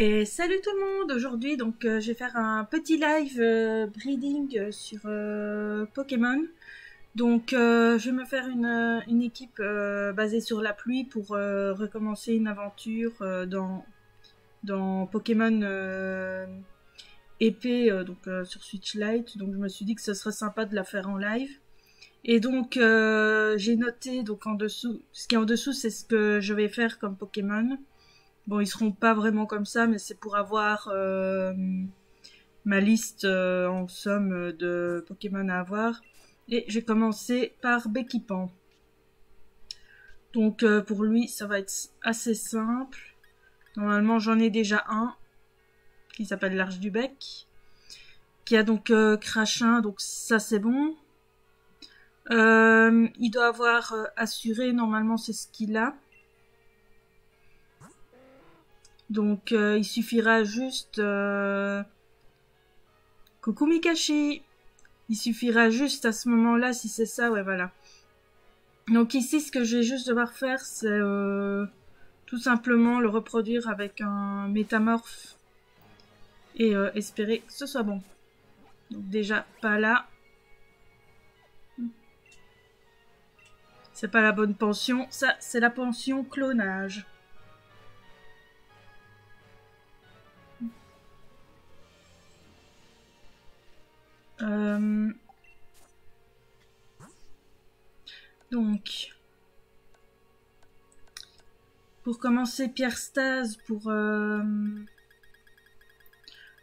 Salut tout le monde Aujourd'hui, donc, euh, je vais faire un petit live euh, breeding euh, sur Pokémon. Donc, je vais me faire une, équipe basée sur la pluie pour recommencer une aventure dans, dans Pokémon épée, donc sur Switch Lite. Donc, je me suis dit que ce serait sympa de la faire en live. Et donc, j'ai noté donc en dessous, ce qui est en dessous, c'est ce que je vais faire comme Pokémon. Bon, ils seront pas vraiment comme ça, mais c'est pour avoir euh, ma liste euh, en somme euh, de Pokémon à avoir. Et j'ai commencé par Bekipan. Donc pour lui, ça va être assez simple. Normalement, j'en ai déjà un qui s'appelle l'Arche du Bec, qui a donc Crachin, donc ça c'est bon. Il doit avoir assuré, normalement c'est ce qu'il a. Donc euh, il suffira juste... Euh... Coucou Mikashi Il suffira juste à ce moment-là, si c'est ça, ouais voilà. Donc ici, ce que je vais juste devoir faire, c'est euh, tout simplement le reproduire avec un métamorphe et euh, espérer que ce soit bon. Donc déjà, pas là. C'est pas la bonne pension. Ça, c'est la pension clonage. Euh, Donc, pour commencer, Pierre Stase, pour euh,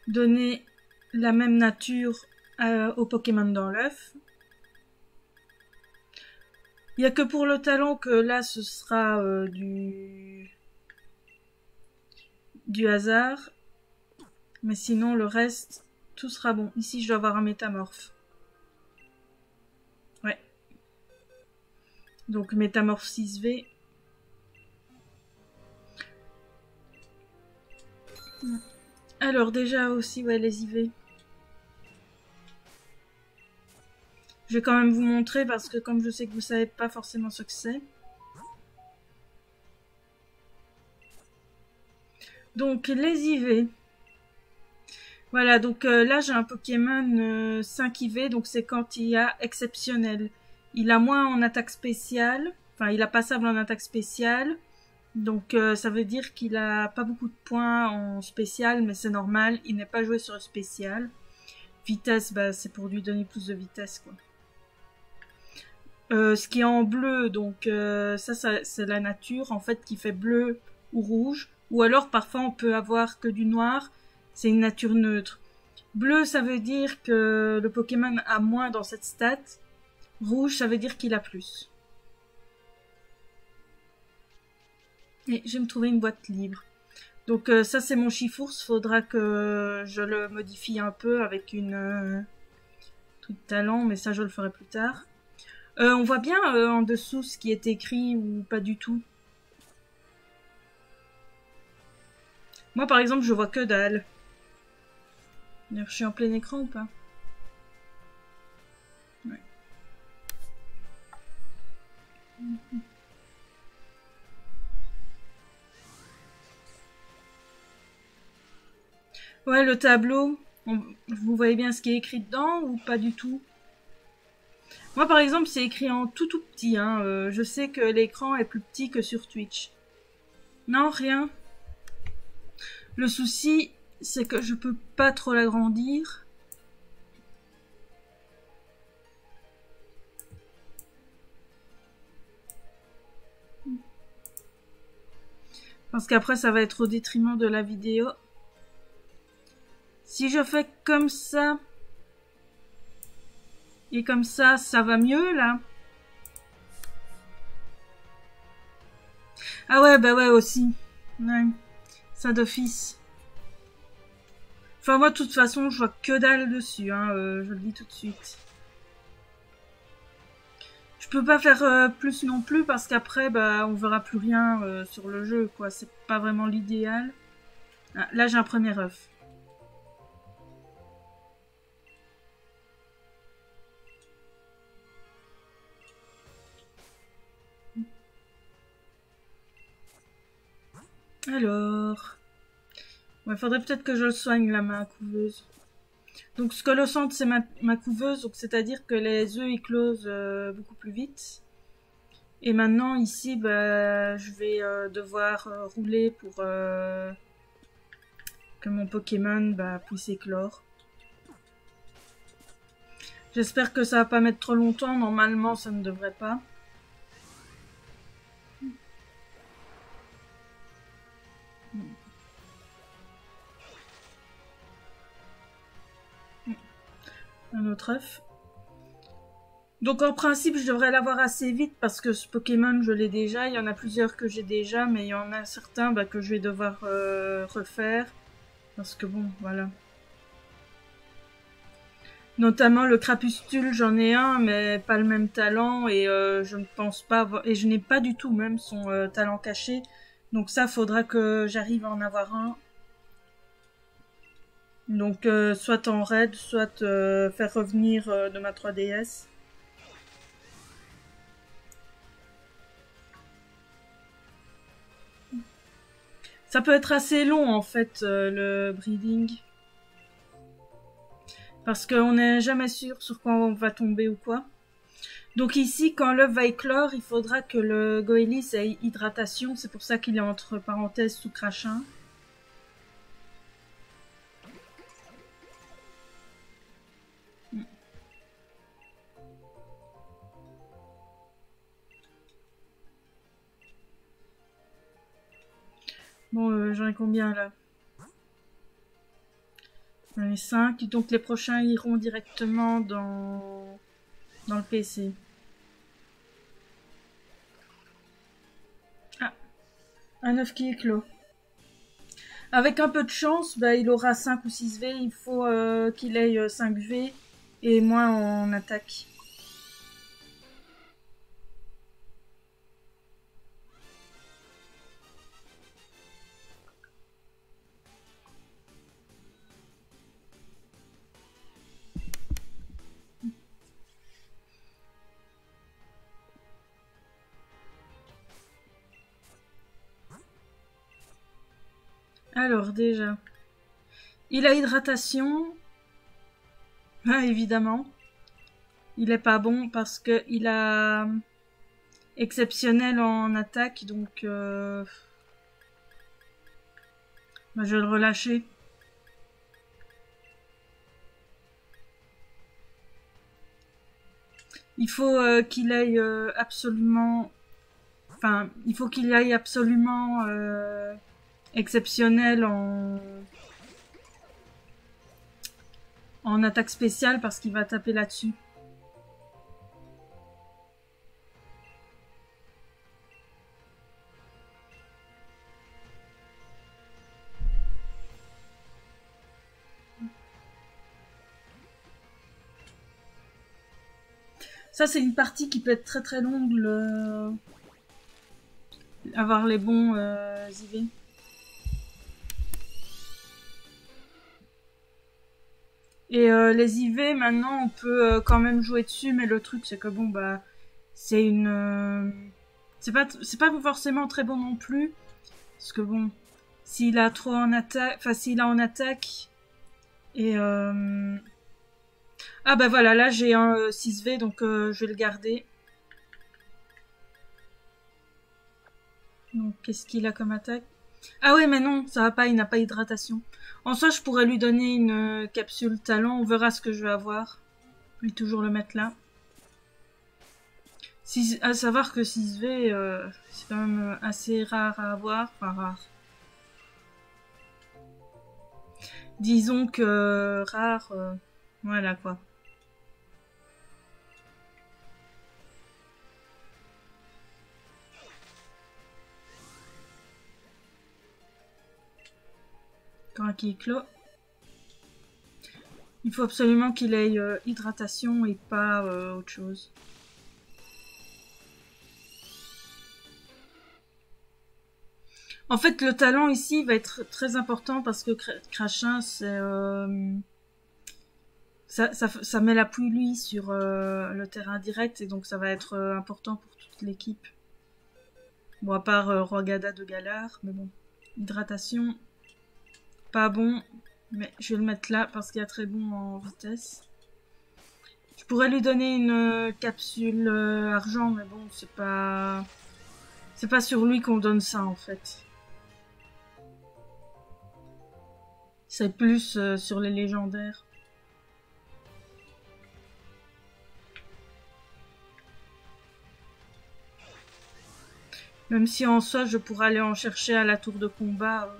donner la même nature à- au Pokémon dans l'œuf. Il n'y a que pour le talent que là, ce sera euh, du... du hasard. Mais sinon, le reste, tout sera bon. Ici, je dois avoir un métamorphe. Ouais. Donc, métamorphe 6V. Alors, déjà aussi, ouais, les IV. Je vais quand même vous montrer parce que comme je sais que vous savez pas forcément ce que c'est. Donc, les IV. Voilà, donc euh, là j'ai un Pokémon euh, 5 IV, donc c'est quand il y a exceptionnel. Il a moins en attaque spéciale, enfin il a passable en attaque spéciale, donc euh, ça veut dire qu'il a pas beaucoup de points en spécial, mais c'est normal, il n'est pas joué sur le spécial. Vitesse, bah, c'est pour lui donner plus de vitesse quoi. Euh, ce qui est en bleu, donc euh, ça c'est la nature en fait qui fait bleu ou rouge, ou alors parfois on peut avoir que du noir, c'est une nature neutre. Bleu, ça veut dire que le Pokémon a moins dans cette stat. Rouge, ça veut dire qu'il a plus. Et je vais me trouver une boîte libre. Donc euh, ça c'est mon chifours, faudra que je le modifie un peu avec une euh, tout talent, mais ça je le ferai plus tard. Euh, on voit bien en dessous ce qui est écrit ou pas du tout. Moi par exemple je vois que dalle. Je suis en plein écran ou pas Ouais. Ouais, le tableau, vous voyez bien ce qui est écrit dedans ou pas du tout Moi, par exemple, c'est écrit en tout tout petit. Hein. euh, je sais que l'écran est plus petit que sur Twitch. Non, rien. Le souci, c'est que je peux pas trop l'agrandir. Parce qu'après, ça va être au détriment de la vidéo. Si je fais comme ça, et comme ça, ça va mieux, là Ah ouais, bah ouais, aussi. Ça d'office. Enfin, moi, de toute façon, je vois que dalle dessus, hein, euh, je le dis tout de suite. Je peux pas faire euh, plus non plus parce qu'après, bah, on verra plus rien euh, sur le jeu, quoi. C'est pas vraiment l'idéal. Ah, là, j'ai un premier œuf. Alors, Il faudrait peut-être que je le soigne, là, ma couveuse. Donc, ce que le centre, c'est ma, couveuse. Donc, c'est-à-dire que les œufs, éclosent euh, beaucoup plus vite. Et maintenant, ici, bah, je vais euh, devoir euh, rouler pour que mon Pokémon bah, puisse éclore. J'espère que ça va pas mettre trop longtemps. Normalement, ça ne devrait pas. Un autre œuf. Donc en principe, je devrais l'avoir assez vite parce que ce Pokémon, je l'ai déjà. Il y en a plusieurs que j'ai déjà, mais il y en a certains bah, que je vais devoir euh, refaire. Parce que bon, voilà. Notamment le Crapustule, j'en ai un, mais pas le même talent. Et euh, je ne pense pas Et je n'ai pas du tout même son euh, talent caché. Donc ça, faudra que j'arrive à en avoir un. Donc soit en raid, soit faire revenir de ma 3DS. Ça peut être assez long en fait euh, le breeding. Parce qu'on n'est jamais sûr sur quoi on va tomber ou quoi. Donc ici, quand l'œuf va éclore, il faudra que le goélis ait hydratation. C'est pour ça qu'il est entre parenthèses sous crachin. Euh, j'en ai combien là? J'en ai 5. Donc les prochains iront directement dans, dans le PC. Ah, un œuf qui est clos. Avec un peu de chance, bah, il aura 5 ou 6 V. Il faut euh, qu'il ait 5 euh, V et moins en attaque. Alors déjà, il a hydratation. Ah, évidemment. Il est pas bon parce que il a exceptionnel en attaque, donc euh, bah, je vais le relâcher. Il faut euh, qu'il aille euh, absolument... Enfin, il faut qu'il aille absolument exceptionnel en en attaque spéciale parce qu'il va taper là-dessus. Ça, c'est une partie qui peut être très très longue, le... avoir les bons euh. Et euh, les IV, maintenant, on peut euh, quand même jouer dessus, mais le truc, c'est que bon, bah, c'est une. Euh, c'est pas, pas forcément très bon non plus. Parce que bon, s'il a trop en attaque. Enfin, s'il a en attaque. Et. Ah bah voilà, là j'ai un 6V, donc je vais le garder. Donc, qu'est-ce qu'il a comme attaque? Ah ouais, mais non, ça va pas, il n'a pas hydratation. En soi, je pourrais lui donner une euh, capsule talent. On verra ce que je vais avoir. Lui toujours le mettre là. Si, à savoir que 6V, euh, c'est quand même euh, assez rare à avoir. Enfin, rare. Disons que rare, voilà quoi. Clos. Il faut absolument qu'il ait euh, hydratation et pas euh, autre chose. En fait, le talent ici va être très important parce que Crachin, c'est... Euh, ça, ça, met la pluie sur le terrain direct et donc ça va être important pour toute l'équipe. Bon, à part Rogada de Galar, mais bon. Hydratation, pas bon. Mais je vais le mettre là parce qu'il a très bon en vitesse. Je pourrais lui donner une euh, capsule euh, argent, mais bon, c'est pas... C'est pas sur lui qu'on donne ça, en fait. C'est plus euh, sur les légendaires. Même si en soi, je pourrais aller en chercher à la tour de combat.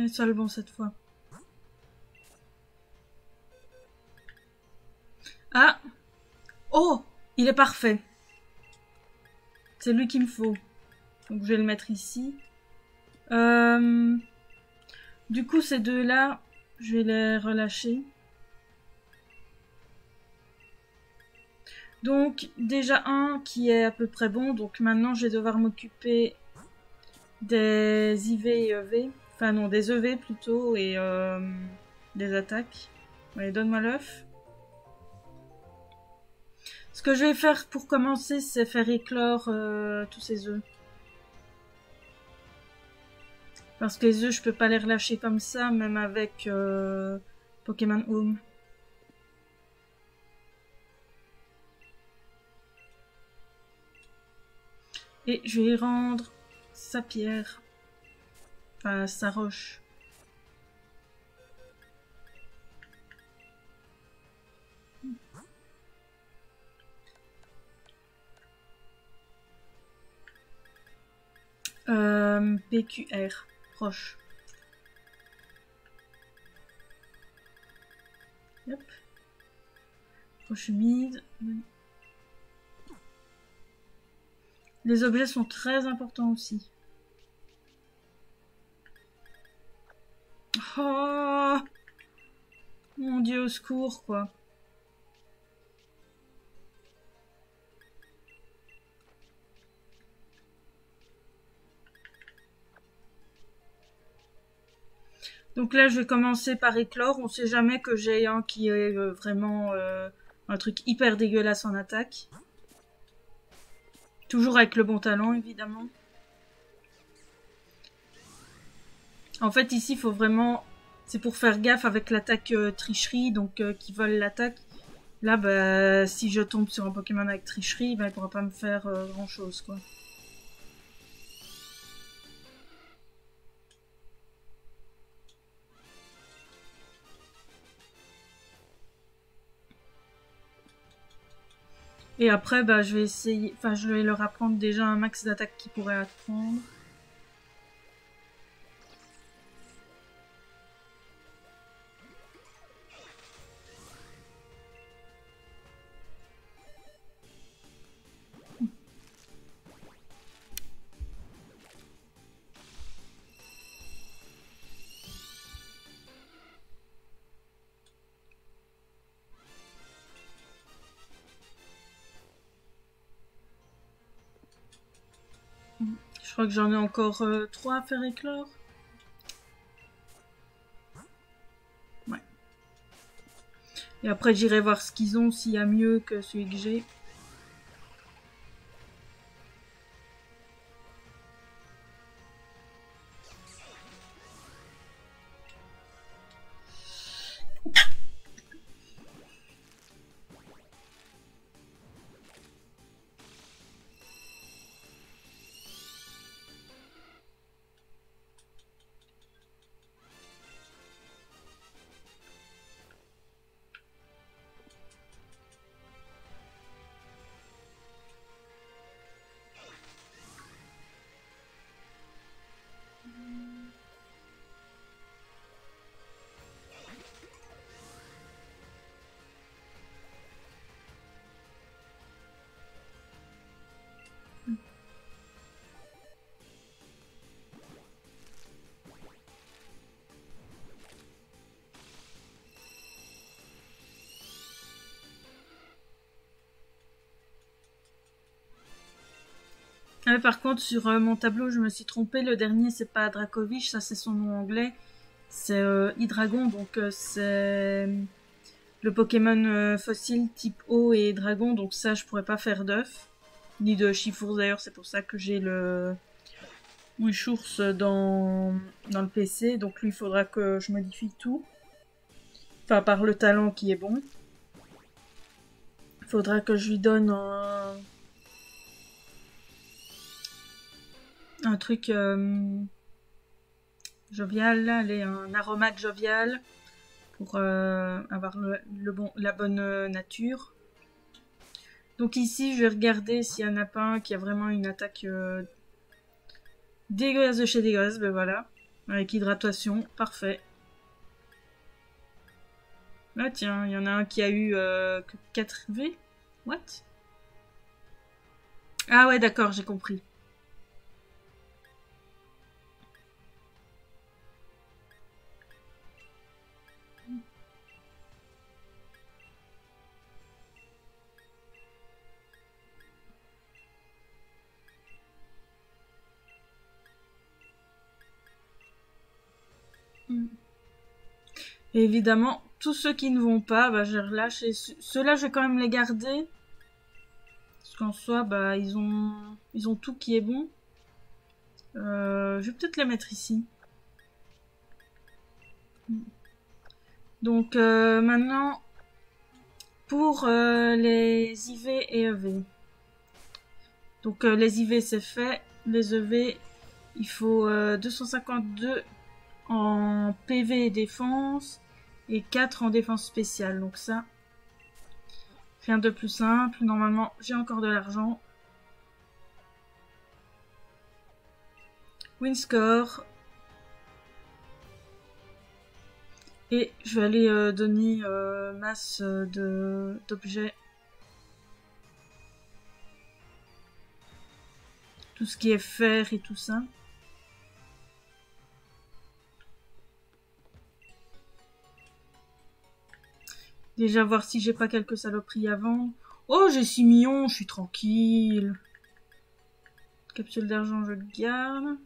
Elle le bon cette fois. Ah Oh Il est parfait. C'est lui qu'il me faut. Donc je vais le mettre ici. Euh, du coup, ces deux-là, je vais les relâcher. Donc, déjà un qui est à peu près bon. Donc maintenant, je vais devoir m'occuper des IV et EV. Enfin non, des EV plutôt et euh, des attaques. Allez, donne-moi l'œuf. Ce que je vais faire pour commencer, c'est faire éclore euh, tous ces œufs. Parce que les œufs, je peux pas les relâcher comme ça, même avec euh, Pokémon Home. Et je vais rendre sa pierre. Enfin, sa roche. Euh, PQR, roche. Hop. Roche humide. Les objets sont très importants aussi. Oh Mon dieu, au secours, quoi. Donc là, je vais commencer par éclore. On sait jamais que j'ai un qui est euh, vraiment euh, un truc hyper dégueulasse en attaque. Toujours avec le bon talent, évidemment. En fait, ici, il faut vraiment... C'est pour faire gaffe avec l'attaque euh, tricherie, donc euh, qui vole l'attaque. Là, bah, si je tombe sur un Pokémon avec tricherie, bah, il pourra pas me faire euh, grand-chose, quoi. Et après, bah, je vais essayer... Enfin, je vais leur apprendre déjà un max d'attaque qu'ils pourraient apprendre. Que j'en ai encore euh, trois à faire éclore. Ouais. Et après, j'irai voir ce qu'ils ont, s'il y a mieux que celui que j'ai. Par contre, sur euh, mon tableau, je me suis trompée. Le dernier, c'est pas Dracovic, ça c'est son nom anglais. C'est euh, Hydragon, donc euh, c'est le Pokémon fossile type eau et dragon. Donc ça, je pourrais pas faire d'œuf. Ni de Chifours d'ailleurs, c'est pour ça que j'ai le Wishours dans, dans le PC. Donc lui, il faudra que je modifie tout. Enfin, par le talent qui est bon. Il faudra que je lui donne un truc euh, jovial, allez, un aromate jovial pour euh, avoir le, bon, la bonne euh, nature. Donc ici, je vais regarder s'il n'y en a pas un qui a vraiment une attaque dégueulasse de chez dégueulasse, ben voilà. Avec hydratation, parfait. Ah tiens, il y en a un qui a eu que 4 V? What? Ah ouais, d'accord, j'ai compris. Évidemment, tous ceux qui ne vont pas, bah, je relâche. Et ceux-là, je vais quand même les garder. Parce qu'en soi, bah, ils ont, ils ont tout qui est bon. Euh, je vais peut-être les mettre ici. Donc euh, maintenant, pour euh, les IV et EV. Donc les IV c'est fait, les EV il faut 252 en PV et défense et 4 en défense spéciale. Donc ça, rien de plus simple. Normalement, j'ai encore de l'argent. Win score. Et je vais aller euh, donner euh, masse euh, d'objets. Tout ce qui est fer et tout ça. Déjà voir si j'ai pas quelques saloperies avant. Oh, j'ai 6 millions, je suis tranquille. Capsule d'argent, je le garde.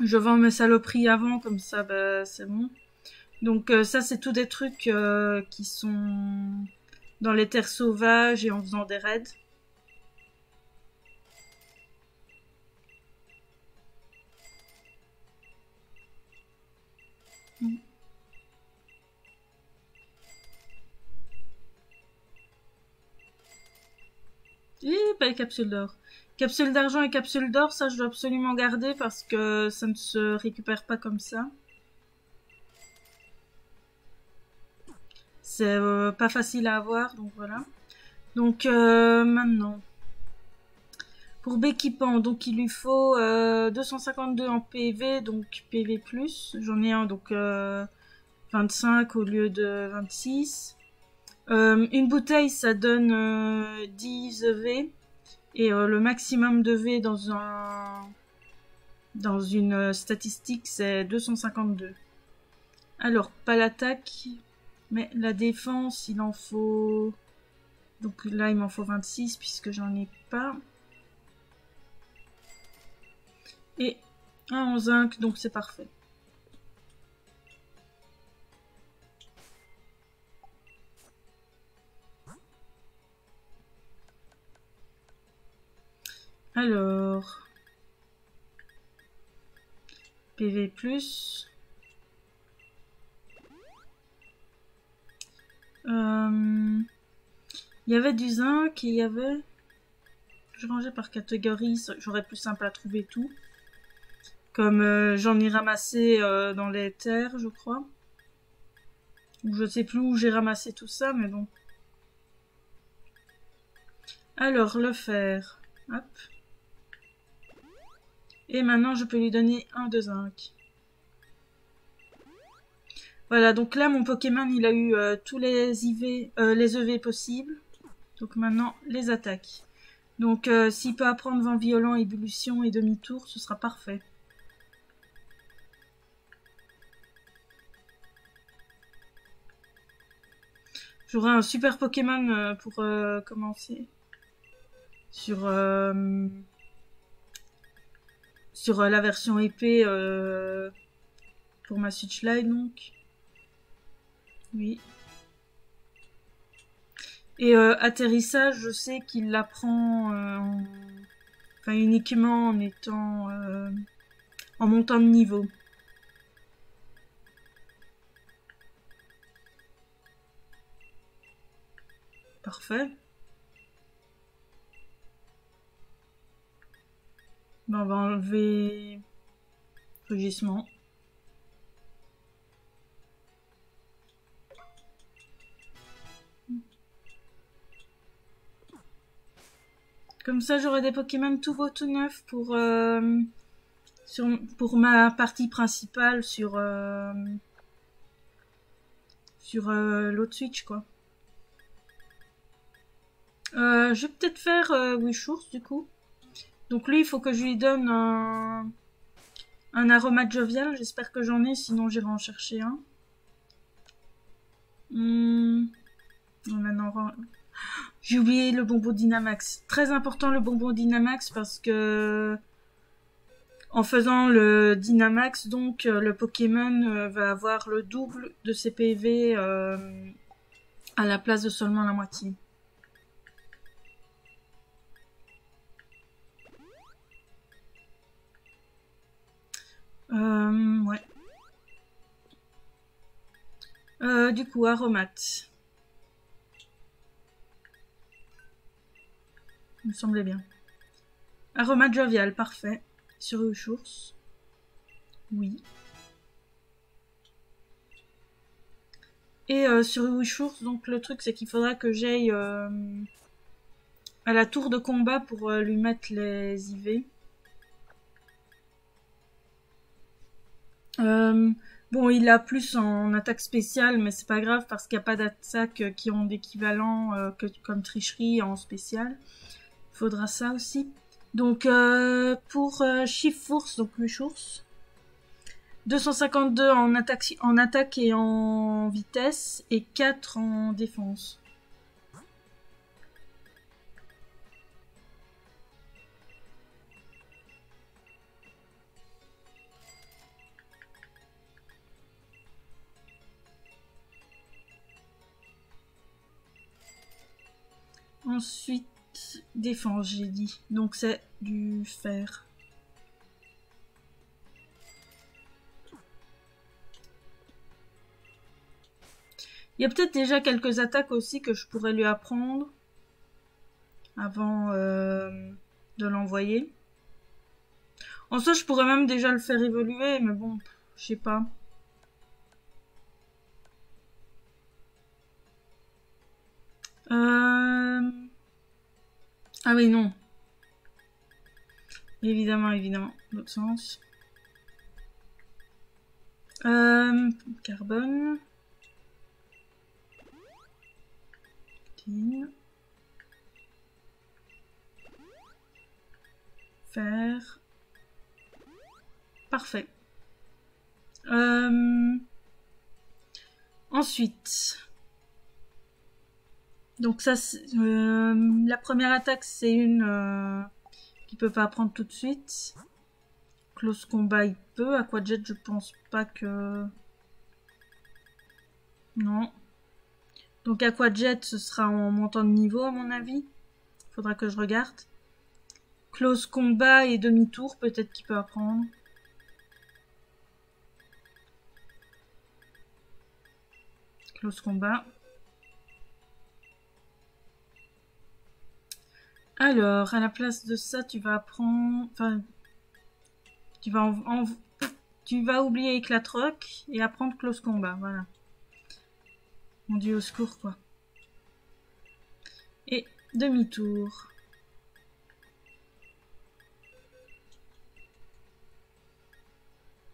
Je vends mes saloperies avant, comme ça, bah, c'est bon. Donc euh, ça, c'est tous des trucs euh, qui sont dans les terres sauvages et en faisant des raids. Et pas les capsules d'or. Capsule d'argent et capsule d'or, ça je dois absolument garder parce que ça ne se récupère pas comme ça. C'est euh, pas facile à avoir, donc voilà. Donc euh, maintenant, pour Béquipant, donc il lui faut 252 euh, en PV, donc PV+. J'en ai un, donc 25 au lieu de 26. Euh, une bouteille, ça donne 10 euh, EV. Et euh, le maximum de V dans un dans une statistique, c'est 252. Alors, pas l'attaque, mais la défense, il en faut... Donc là, il m'en faut 26 puisque j'en ai pas. Et un en zinc, donc c'est parfait. Alors, PV+. Euh, il y avait du zinc et il y avait... Je rangeais par catégorie, j'aurais plus simple à trouver tout. Comme euh, j'en ai ramassé euh, dans les terres, je crois. Ou je sais plus où j'ai ramassé tout ça, mais bon. Alors, le fer. Hop. Et maintenant, je peux lui donner un de zinc. Voilà, donc là, mon Pokémon, il a eu euh, tous les EV possibles. Donc maintenant, les attaques. Donc, s'il peut apprendre vent violent, ébullition et demi-tour, ce sera parfait. J'aurai un super Pokémon euh, pour euh, commencer. Sur, euh, sur la version épée pour ma Switch Lite, donc. Oui. Et atterrissage, je sais qu'il l'apprend enfin, uniquement en étant en montant de niveau. Parfait. on va enlever rugissement. Comme ça, j'aurai des Pokémon tout beau, tout neuf pour, euh, pour ma partie principale sur, euh, sur euh, l'autre Switch, quoi. Euh, je vais peut-être faire euh, du coup. Donc lui, il faut que je lui donne un, un aromate jovial. J'espère que j'en ai, sinon j'irai en chercher un. Hmm. J'ai oublié le bonbon Dynamax. Très important le bonbon Dynamax parce que en faisant le Dynamax, donc euh, le Pokémon euh, va avoir le double de ses PV à la place de seulement la moitié. Euh, ouais. Euh, du coup, aromate. Il me semblait bien. Aromate jovial, parfait. Sur source. Oui. Et euh, sur Source, donc le truc c'est qu'il faudra que j'aille euh, à la tour de combat pour lui mettre les IV. Euh, bon, il a plus en attaque spéciale, mais c'est pas grave parce qu'il n'y a pas d'attaques qui ont d'équivalent euh, comme tricherie en spécial. Il faudra ça aussi. Donc euh, pour Force, donc le Chours, 252 en attaque, en attaque et en vitesse et 4 en défense. Ensuite, défense, j'ai dit. Donc c'est du fer. Il y a peut-être déjà quelques attaques aussi que je pourrais lui apprendre avant euh, de l'envoyer. En soi, je pourrais même déjà le faire évoluer, mais bon, je sais pas. Euh... Ah oui, non. Évidemment, évidemment. L'autre sens. Euh... Carbone. Fer. Parfait. Euh... Ensuite, donc ça, euh, la première attaque, c'est une euh, qui peut pas prendre tout de suite. Close combat, il peut. Aquajet, je pense pas que... Non. Donc Aquajet, ce sera en montant de niveau, à mon avis. Faudra que je regarde. Close combat et demi-tour, peut-être qu'il peut apprendre. Close combat. Alors, à la place de ça, tu vas apprendre... Enfin, tu vas en... Tu vas oublier éclat rock et apprendre close combat, voilà. Mon dieu, au secours, quoi. Et demi-tour.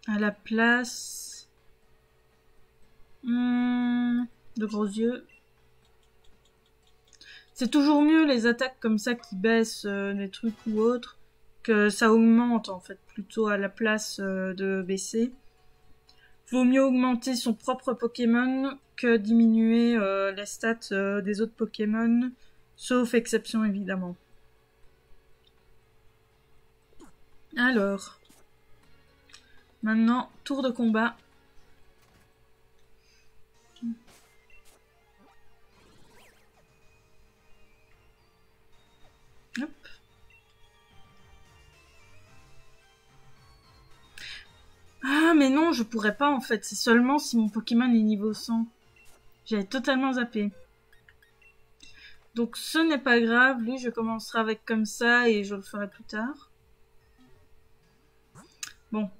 À la place... Hmm, de gros yeux. C'est toujours mieux les attaques comme ça qui baissent euh, des trucs ou autres que ça augmente en fait plutôt à la place euh, de baisser. Vaut mieux augmenter son propre Pokémon que diminuer les stats des autres Pokémon, sauf exception évidemment. Alors, maintenant, tour de combat. Ah, mais non, je pourrais pas en fait. C'est seulement si mon Pokémon est niveau 100. J'avais totalement zappé. Donc ce n'est pas grave. Lui, je commencerai avec comme ça et je le ferai plus tard. Bon.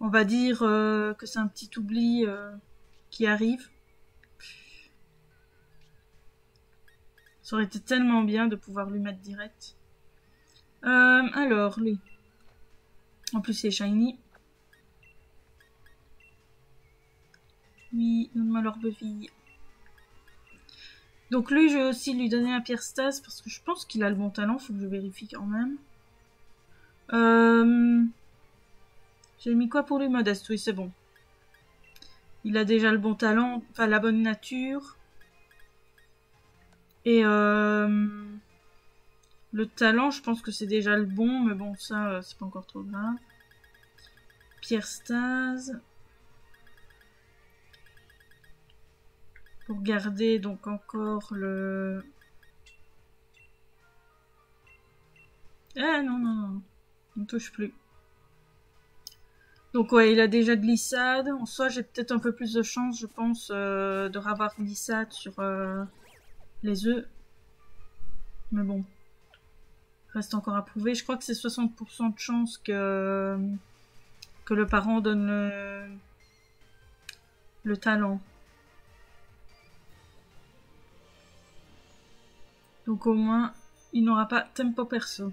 On va dire euh, que c'est un petit oubli euh, qui arrive. Ça aurait été tellement bien de pouvoir lui mettre direct. Euh, alors, lui. En plus, c'est shiny. Oui, donne-moi l'orbe vie. Donc lui, je vais aussi lui donner un pierre stase parce que je pense qu'il a le bon talent. Faut que je vérifie quand même. Euh... J'ai mis quoi pour lui? Modeste, oui, c'est bon. Il a déjà le bon talent, enfin la bonne nature. Et euh... le talent, je pense que c'est déjà le bon, mais bon, ça, euh, c'est pas encore trop grave. Pierre stase. Garder donc encore le... Ah non, non, non, on ne touche plus. Donc ouais, il a déjà glissade. En soi, j'ai peut-être un peu plus de chance, je pense, euh, de ravoir glissade sur euh, les œufs. Mais bon, reste encore à prouver. Je crois que c'est 60% de chance que, le parent donne le talent. Donc au moins, il n'aura pas tempo perso.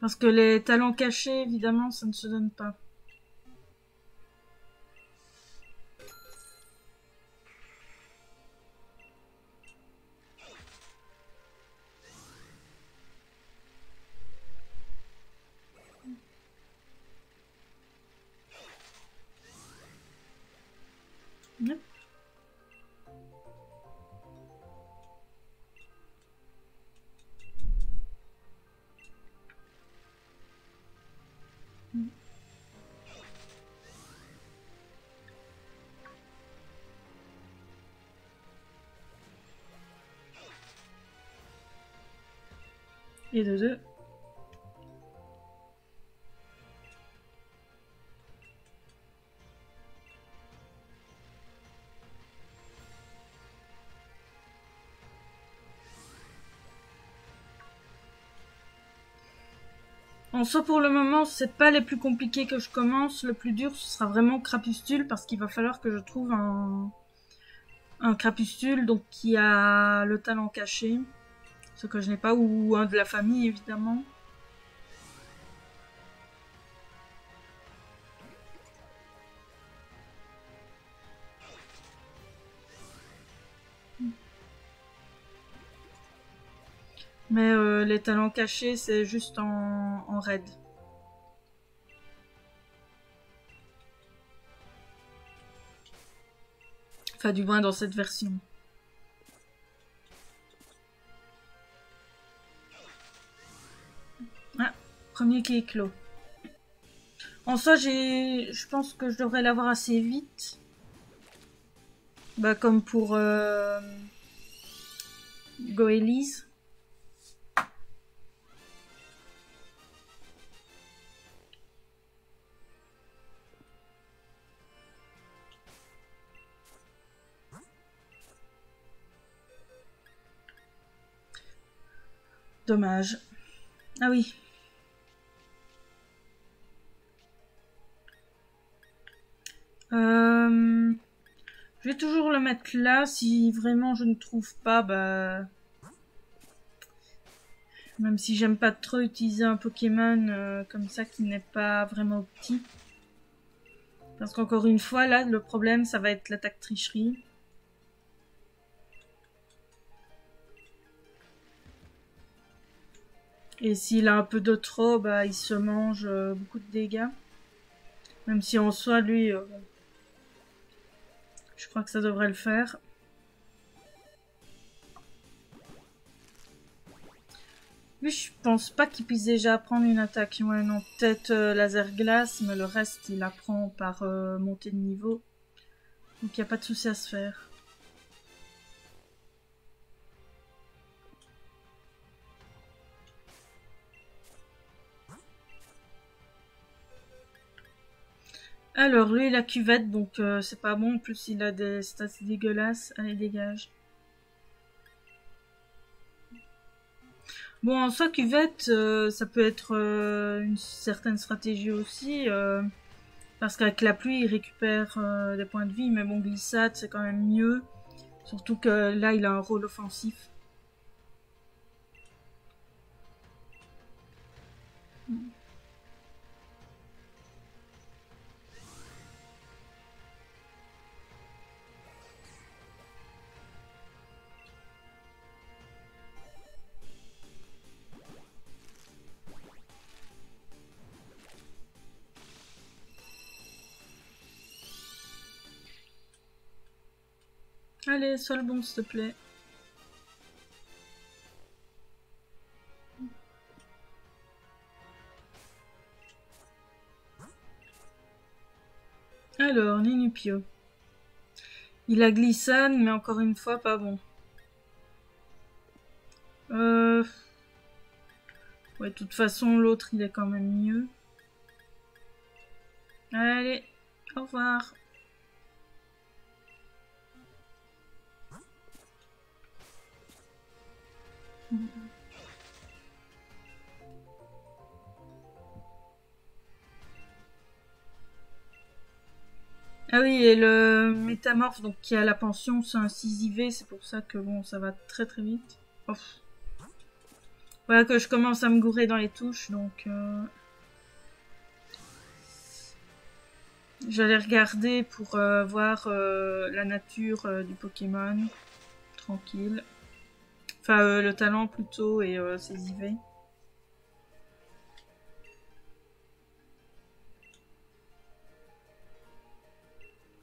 Parce que les talents cachés, évidemment, ça ne se donne pas. Et de deux. En soi, pour le moment, c'est pas les plus compliqués que je commence. Le plus dur, ce sera vraiment Crapustule, parce qu'il va falloir que je trouve un, un Crapustule, donc qui a le talent caché ce que je n'ai pas, ou un de la famille évidemment. Mais euh, les talents cachés, c'est juste en, en raid. Enfin, du moins dans cette version. Qui est clos. En soi, j'ai, je pense que je devrais l'avoir assez vite. Bah, comme pour euh... Dommage. Ah oui, Euh, je vais toujours le mettre là. Si vraiment je ne trouve pas, bah... Même si j'aime pas trop utiliser un Pokémon euh, comme ça qui n'est pas vraiment petit. Parce qu'encore une fois, là, le problème, ça va être l'attaque tricherie. Et s'il a un peu de trop, bah, il se mange euh, beaucoup de dégâts. Même si en soi, lui, je crois que ça devrait le faire. Je pense pas qu'il puisse déjà apprendre une attaque. Ouais, non, peut-être euh, laser glace, mais le reste, il apprend par euh, montée de niveau. Donc, il n'y a pas de souci à se faire. Alors, lui, la cuvette, donc euh, c'est pas bon. En plus, il a des stats dégueulasses. Allez, dégage. Bon, en soi, cuvette, euh, ça peut être euh, une certaine stratégie aussi. parce qu'avec la pluie, il récupère des points de vie. Mais bon, glissade, c'est quand même mieux. Surtout que là, il a un rôle offensif. Allez, sois le bon, s'il te plaît. Alors, Ninupio. Il a glissade, mais encore une fois, pas bon. Euh... Ouais, de toute façon, l'autre, il est quand même mieux. Allez, au revoir. Ah oui, et le métamorphe donc, qui a la pension, c'est un 6 IV, c'est pour ça que bon, ça va très très vite. Voilà que je commence à me gourer dans les touches, donc... Euh... J'allais regarder pour euh, voir euh, la nature euh, du Pokémon. Tranquille. Enfin, euh, le talent plutôt et euh, ses IV.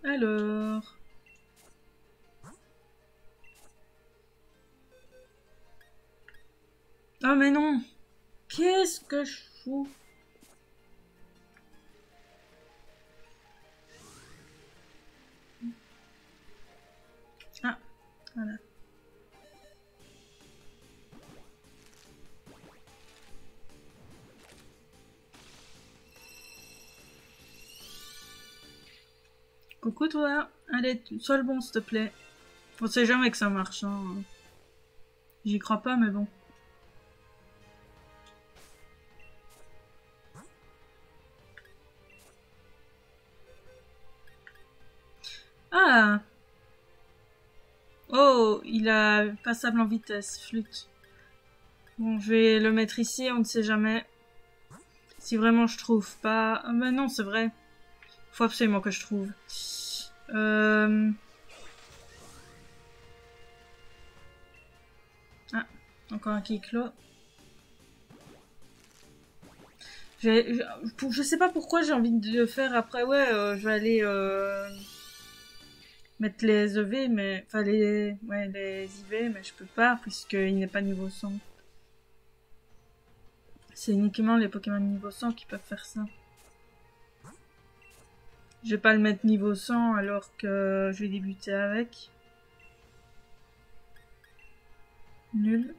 Alors... Ah mais non Qu'est-ce que je fous? Ah, voilà. Coucou toi, allez, sois le bon s'il te plaît. On sait jamais que ça marche. Hein. J'y crois pas, mais bon. Ah Oh, il a passable en vitesse, flûte. Bon, je vais le mettre ici, on ne sait jamais. Si vraiment je trouve pas... Ah non, c'est vrai. Faut absolument que je trouve. Euh... Ah, encore un Kiklo. Je, je sais pas pourquoi j'ai envie de faire après. Ouais, euh, je vais aller euh, mettre les EV, mais enfin les, ouais, les IV, mais je peux pas puisqu'il n'est pas niveau 100. C'est uniquement les Pokémon niveau 100 qui peuvent faire ça. Je vais pas le mettre niveau 100 alors que je vais débuter avec. Nul.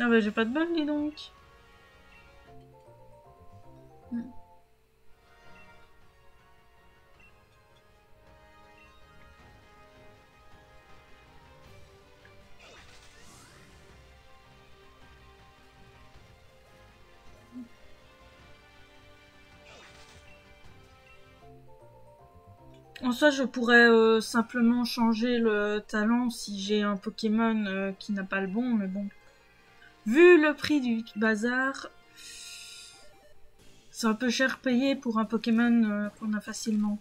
Ah bah j'ai pas de bol dis donc. En soi, je pourrais euh, simplement changer le talent si j'ai un Pokémon euh, qui n'a pas le bon, mais bon. Vu le prix du bazar, c'est un peu cher payé pour un Pokémon euh, qu'on a facilement.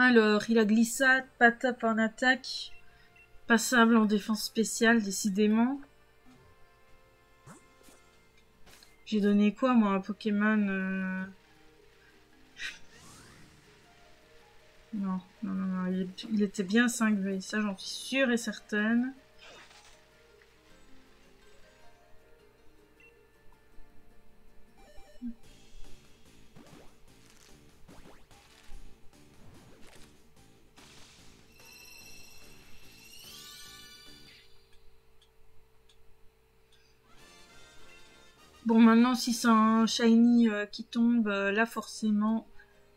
Alors, il a glissade, pas top en attaque, passable en défense spéciale, décidément. J'ai donné quoi, moi, à Pokémon euh Non, non, non, non, il, était bien 5V, ça j'en suis sûre et certaine. Bon, maintenant, si c'est un shiny euh, qui tombe, euh, là, forcément,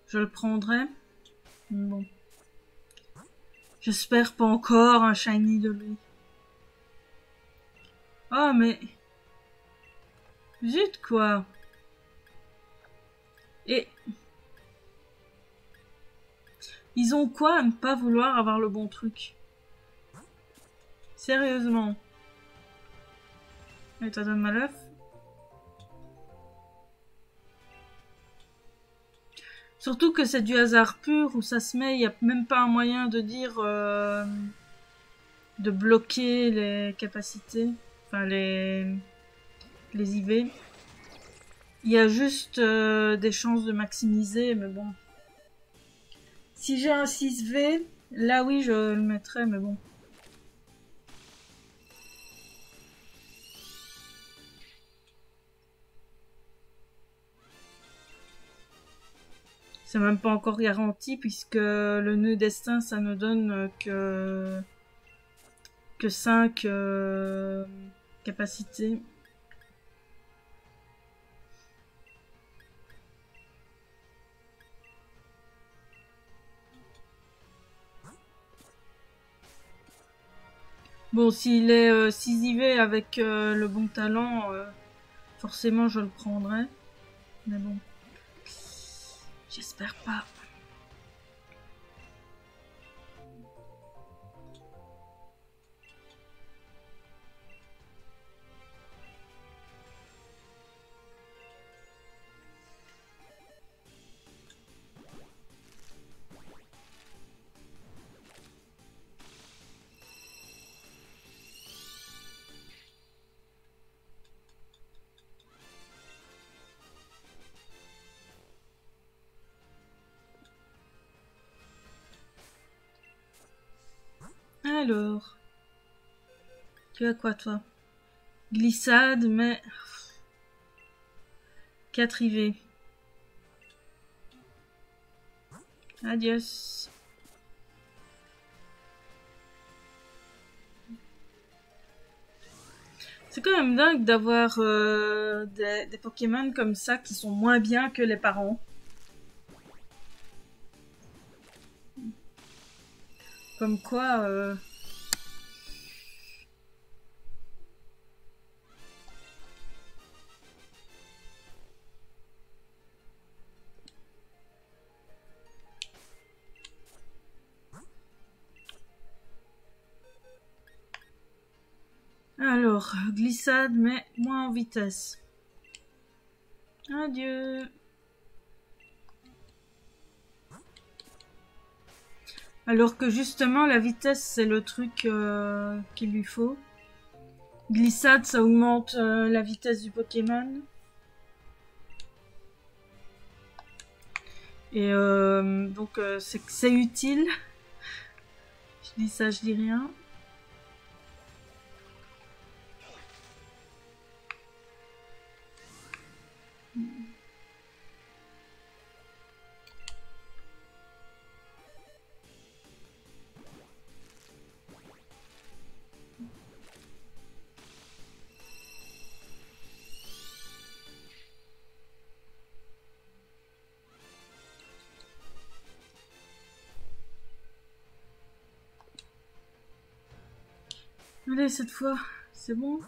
je le prendrai. Bon. J'espère pas encore un shiny de lui. Oh, mais... Zut, quoi. Et... Ils ont quoi à ne pas vouloir avoir le bon truc? Sérieusement. Et t'as donné ma Surtout que c'est du hasard pur où ça se met, il n'y a même pas un moyen de dire euh, de bloquer les capacités, enfin les, les IV. Il y a juste euh, des chances de maximiser, mais bon. Si j'ai un 6V, là oui je le mettrais, mais bon. C'est même pas encore garanti puisque le nœud destin ça ne donne que que 5 euh, capacités. Bon, s'il est euh, 6 IV avec euh, le bon talent, euh, forcément je le prendrai. Mais bon. J'espère pas. Tu as quoi, toi? Glissade, mais... 4 IV. Adios. C'est quand même dingue d'avoir euh, des, des Pokémon comme ça qui sont moins bien que les parents. Comme quoi... Euh... Glissade, mais moins en vitesse. Adieu. Alors que justement, la vitesse, c'est le truc euh, qu'il lui faut. Glissade, ça augmente euh, la vitesse du Pokémon. Et euh, donc, c'est utile. Je dis ça, je dis rien. Cette fois, c'est bon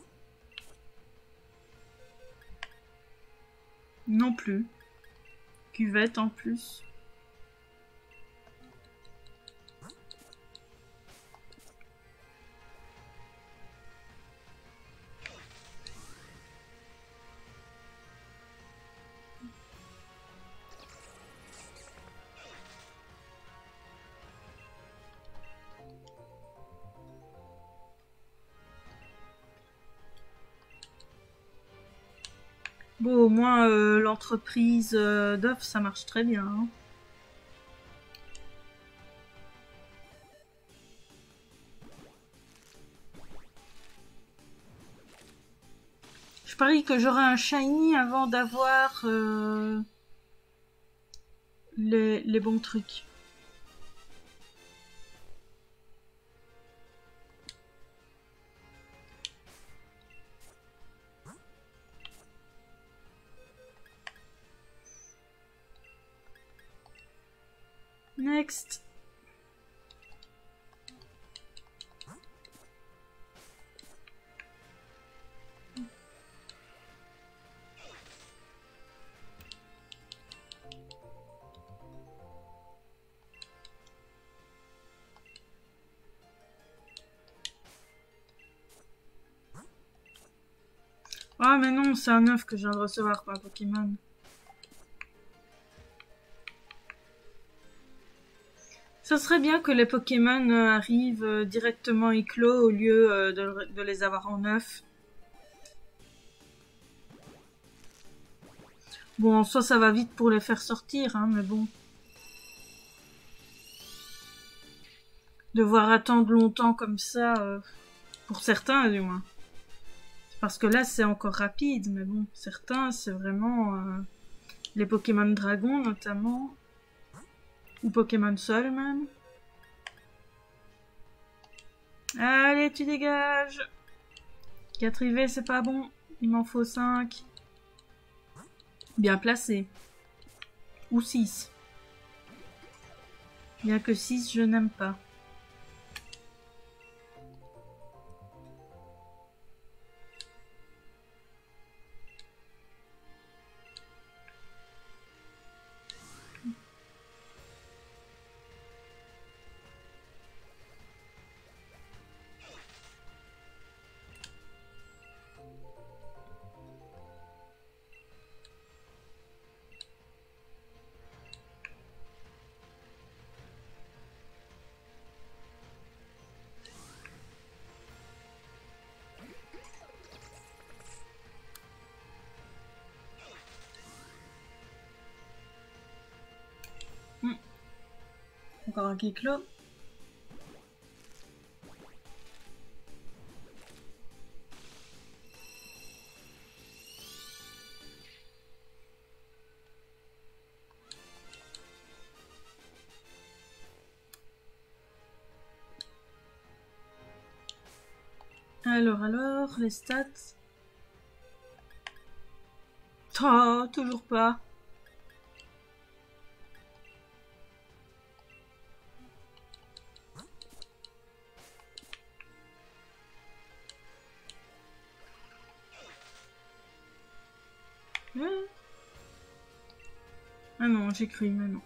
Non plus. Cuvette en plus. Euh, l'entreprise euh, ça marche très bien. hein. Je parie que j'aurai un shiny avant d'avoir euh, les bons trucs. Next. Ah mais non, c'est un œuf que je viens de recevoir par Pokémon. Ça serait bien que les Pokémon euh, arrivent euh, directement éclos au lieu euh, de, les avoir en œuf. Bon, en soi, ça va vite pour les faire sortir, hein, mais bon. Devoir attendre longtemps comme ça, pour certains du moins. Parce que là, c'est encore rapide, mais bon, certains, c'est vraiment les Pokémon Dragon notamment. Ou Pokémon Sol même. Allez, tu dégages 4 IV, c'est pas bon. Il m'en faut 5. Bien placé. Ou 6. Bien que 6, je n'aime pas. Un Kiklo. Alors, alors, les stats. Toujours pas. J'ai cru, mais non.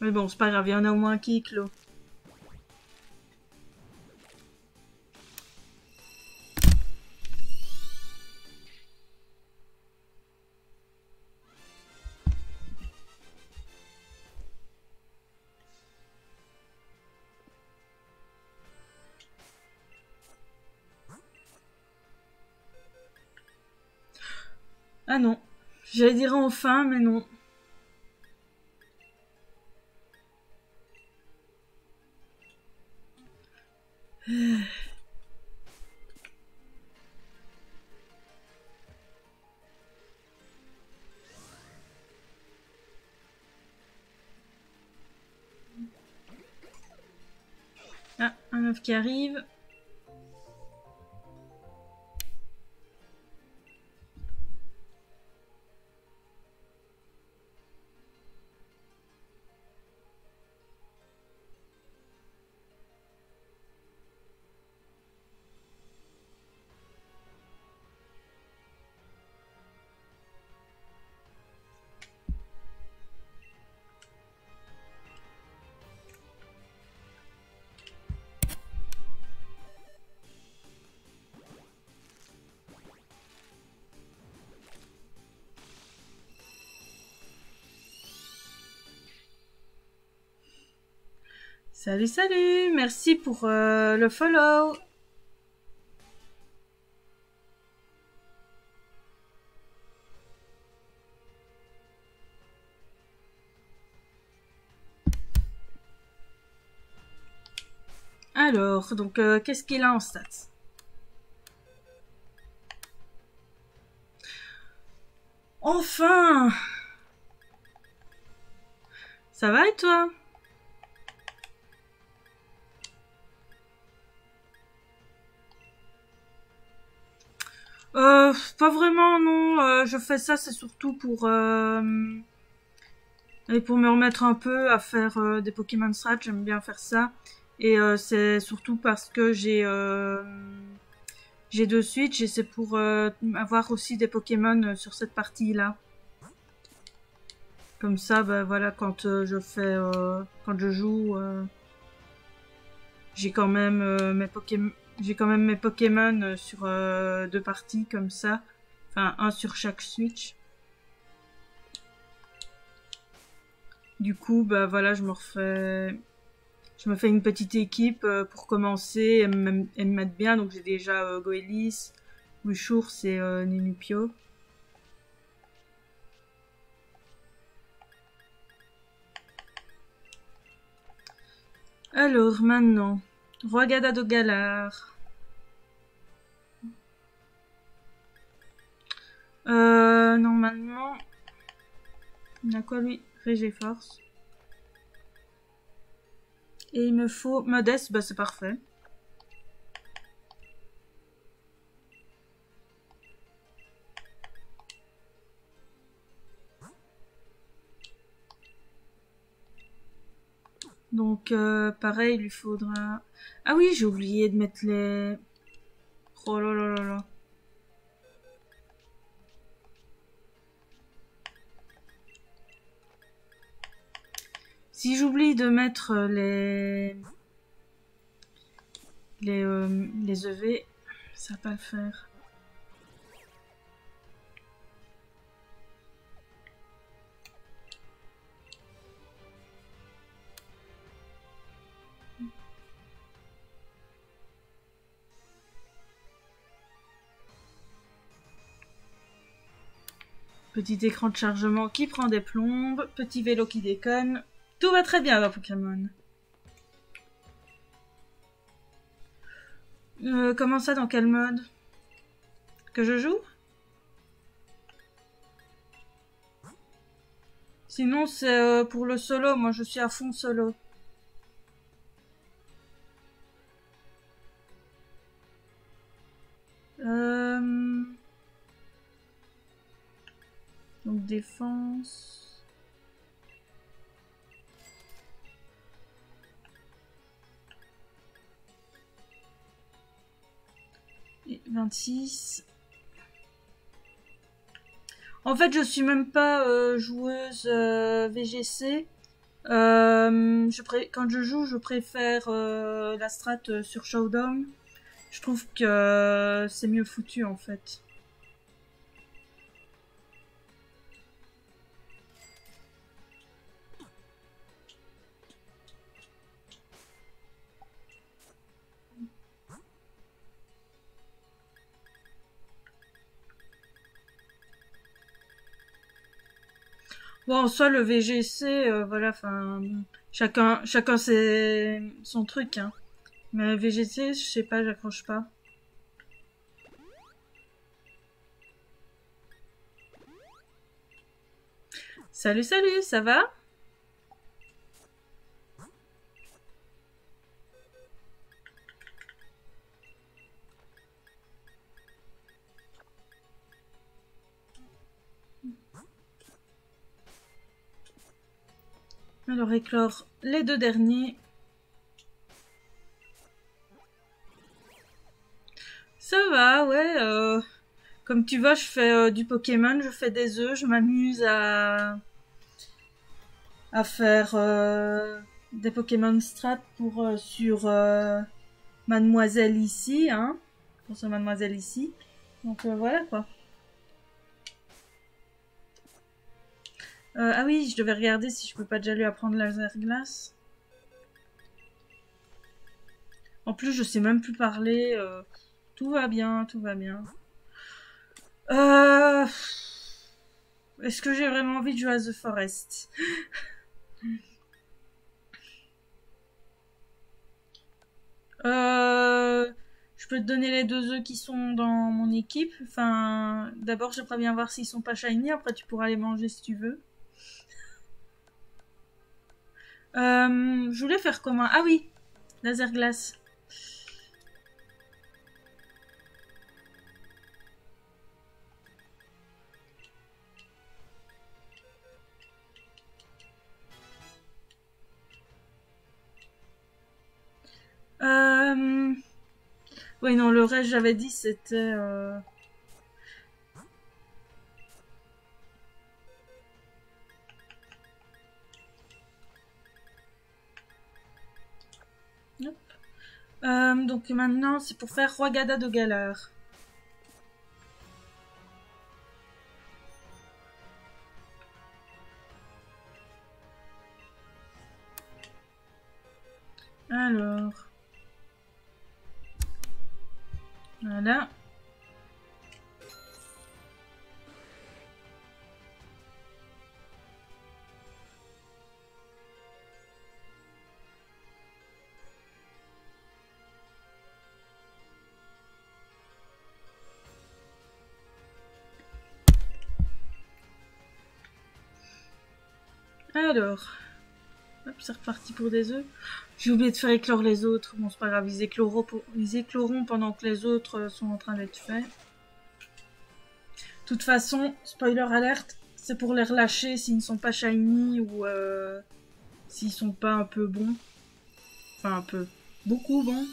Mais bon, c'est pas grave, il y en a au moins qui est clos. Ah non. J'allais dire enfin, mais non. Qui arrive. Salut, salut. Merci pour euh, le follow. Alors, donc, euh, qu'est-ce qu'il a en stats? Enfin! Ça va et toi? Euh, pas vraiment, non. Euh, je fais ça, c'est surtout pour euh, et pour me remettre un peu à faire euh, des Pokémon Strat. J'aime bien faire ça. Et c'est surtout parce que j'ai j'ai deux Switch et c'est pour avoir aussi des Pokémon sur cette partie-là. Comme ça, bah voilà, quand je fais, euh, quand je joue, euh, j'ai quand même mes Pokémon, j'ai quand même mes Pokémon euh, sur euh, deux parties comme ça, enfin un sur chaque Switch. Du coup, bah voilà, je me refais, je me fais une petite équipe euh, pour commencer et me, et me mettre bien. Donc j'ai déjà euh, Goelis, Wishours et Ninupio. Alors maintenant, Roi Gadado Galar. Euh, normalement, il a quoi lui? Régéforce. Et il me faut Modeste, bah c'est parfait. Donc euh, pareil, il lui faudra... Ah oui, j'ai oublié de mettre les... Oh là là là là. Si j'oublie de mettre les... Les, euh, les EV, ça va pas le faire. Petit écran de chargement qui prend des plombes, petit vélo qui déconne. Tout va très bien dans Pokémon. Euh, comment ça, dans quel mode Que je joue Sinon, c'est euh, pour le solo. Moi, je suis à fond solo. Euh... Donc, défense. Et 26. En fait, je suis même pas euh, joueuse euh, VGC. Euh, quand je joue, je préfère la strat sur Showdown. Je trouve que c'est mieux foutu en fait. Bon, soi, le VGC, euh, voilà, enfin, chacun, chacun c'est son truc, hein. Mais VGC, je sais pas, j'accroche pas. Salut, salut, ça va? Alors, éclore les deux derniers. Ça va, ouais. euh, Comme tu vois, je fais euh, du Pokémon, je fais des œufs, je m'amuse à faire euh, des Pokémon Strat pour sur Mademoiselle ici, hein, pour ce Mademoiselle ici. Donc voilà quoi. Euh, ah oui, je devais regarder si je peux pas déjà lui apprendre laser glace. En plus, je sais même plus parler. euh, tout va bien, tout va bien. Euh... Est-ce que j'ai vraiment envie de jouer à The Forest? Peux te donner les deux œufs qui sont dans mon équipe. Enfin, d'abord, j'aimerais bien voir s'ils sont pas shiny. Après, tu pourras les manger si tu veux. Euh, je voulais faire comment? Ah oui, laser glace. Euh... Oui, non, le reste, j'avais dit, c'était... Euh... Euh, donc maintenant, c'est pour faire Roi-Gada de Galar. Alors... Voilà. Alors, c'est reparti pour des œufs. J'ai oublié de faire éclore les autres. Bon, c'est pas grave, ils, écloreront, pendant que les autres sont en train d'être faits. De toute façon, spoiler alerte, c'est pour les relâcher s'ils ne sont pas shiny ou euh, s'ils sont pas un peu bons. Enfin, un peu. Beaucoup bons.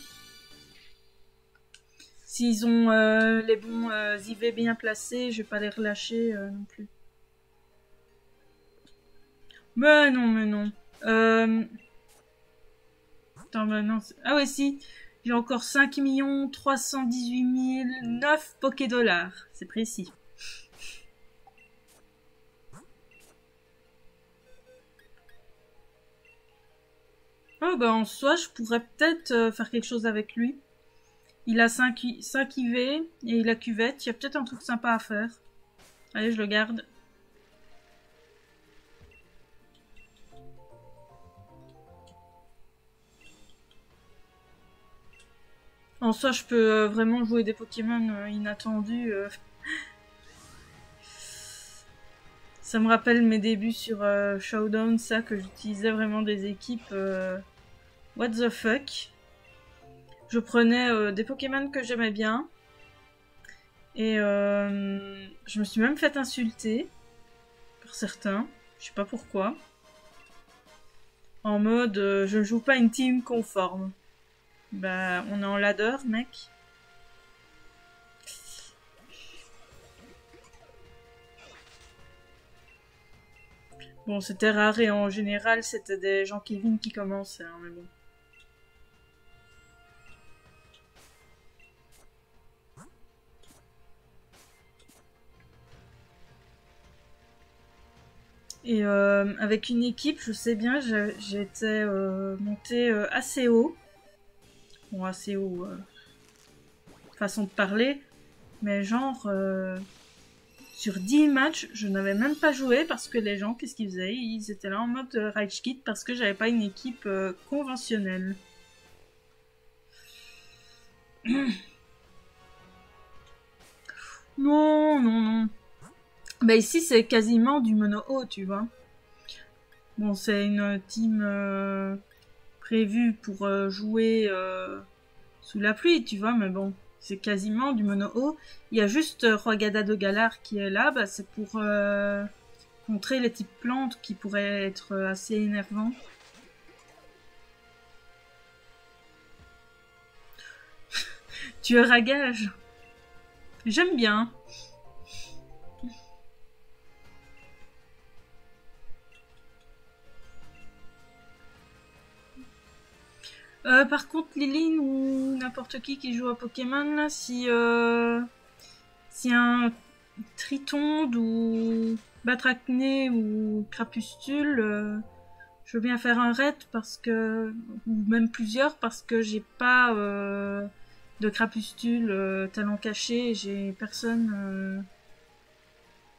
S'ils ont euh, les bons euh, IV bien placés, je vais pas les relâcher non plus. Mais non, mais non. Euh... Attends, non. Ah ouais, si. J'ai encore 5 318 009 Poké Dollars. C'est précis. Oh bah en soi, je pourrais peut-être euh, faire quelque chose avec lui. Il a 5, 5 IV et il a cuvette. Il y a peut-être un truc sympa à faire. Allez, je le garde. En soi, je peux euh, vraiment jouer des Pokémon euh, inattendus. Euh. Ça me rappelle mes débuts sur Showdown, ça, que j'utilisais vraiment des équipes what the fuck. Je prenais des Pokémon que j'aimais bien. Et je me suis même fait insulter. Par certains. Je sais pas pourquoi. En mode, je ne joue pas une team conforme. Bah, on est en ladder, mec. Bon, c'était rare et en général, c'était des gens Kevin qui commençaient, hein, mais bon. Et euh, avec une équipe, je sais bien, j'étais euh, monté euh, assez haut bon, assez haut, euh, façon de parler, mais genre, euh, sur 10 matchs, je n'avais même pas joué parce que les gens, qu'est-ce qu'ils faisaient? Ils étaient là en mode euh, Rage Kit parce que j'avais pas une équipe conventionnelle. Non, non, non. Bah ici, c'est quasiment du mono haut, tu vois. Bon, c'est une team prévu pour euh, jouer euh, sous la pluie, tu vois, mais bon, c'est quasiment du mono haut. Il y a juste euh, Rogada de Galar qui est là, bah, c'est pour contrer les types plantes qui pourraient être assez énervants. tu ragage. J'aime bien. Euh, par contre, Liline ou n'importe qui qui joue à Pokémon, si, euh, si un Tritonde ou Batracné ou Crapustule, euh, je veux bien faire un raid parce que, ou même plusieurs parce que j'ai pas de Crapustule talent caché, j'ai personne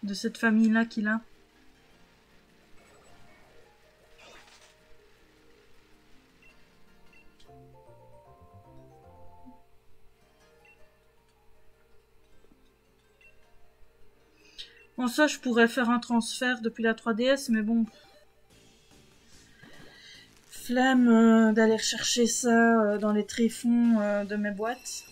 de cette famille-là qui l'a. Ça, je pourrais faire un transfert depuis la 3DS, mais bon. Flemme euh, d'aller chercher ça euh, dans les tréfonds euh, de mes boîtes.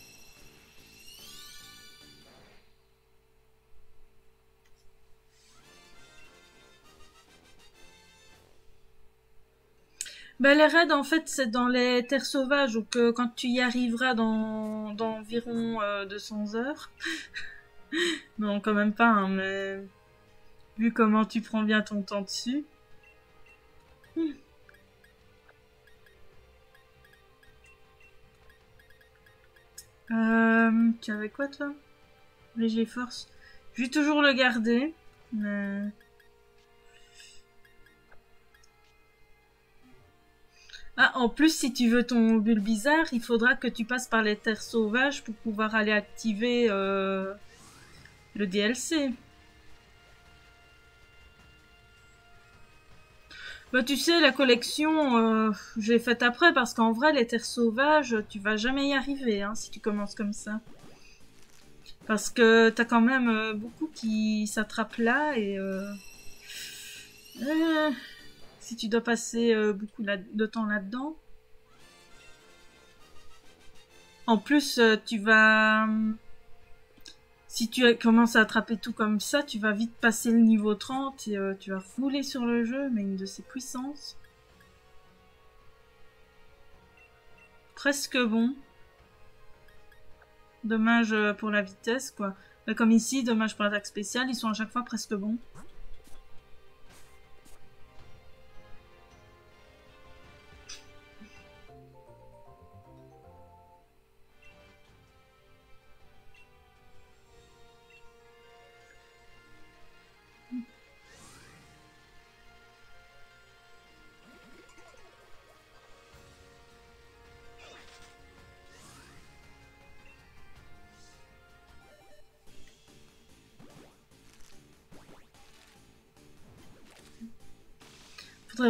Ben, les raids, en fait, c'est dans les terres sauvages, donc quand tu y arriveras dans, dans environ 200 heures. non, quand même pas, hein, mais vu comment tu prends bien ton temps dessus. Euh, tu avais quoi toi? Léger force. Je vais toujours le garder. Ah, en plus, si tu veux ton bulle bizarre, il faudra que tu passes par les terres sauvages pour pouvoir aller activer euh, le DLC. Bah tu sais, la collection, euh, j'ai faite après parce qu'en vrai, les terres sauvages, tu vas jamais y arriver hein, si tu commences comme ça. Parce que t'as quand même euh, beaucoup qui s'attrapent là et... Euh, si tu dois passer beaucoup de temps là-dedans. En plus, tu vas si tu commences à attraper tout comme ça, tu vas vite passer le niveau 30 et euh, tu vas fouler sur le jeu, mais une de ses puissances. Presque bon. Dommage euh, pour la vitesse, quoi. Comme ici, dommage pour l'attaque spéciale, ils sont à chaque fois presque bons.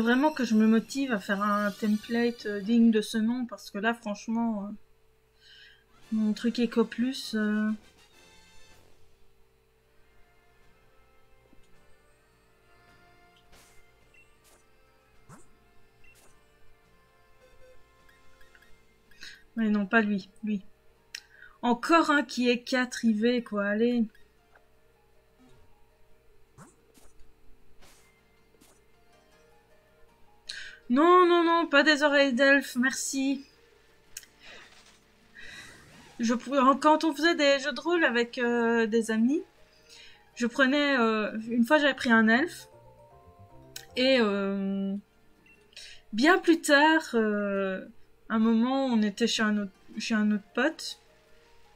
Vraiment que je me motive à faire un template euh, digne de ce nom parce que là, franchement, euh, mon truc Eco Plus. Euh, Mais non, pas lui, lui. Encore un qui est 4 IV, quoi, allez. Non, non, non, pas des oreilles d'elfe, merci. Je, quand on faisait des jeux de rôle avec euh, des amis, je prenais... Euh, une fois, j'avais pris un elfe. Et euh, bien plus tard, un moment, on était chez un autre, pote.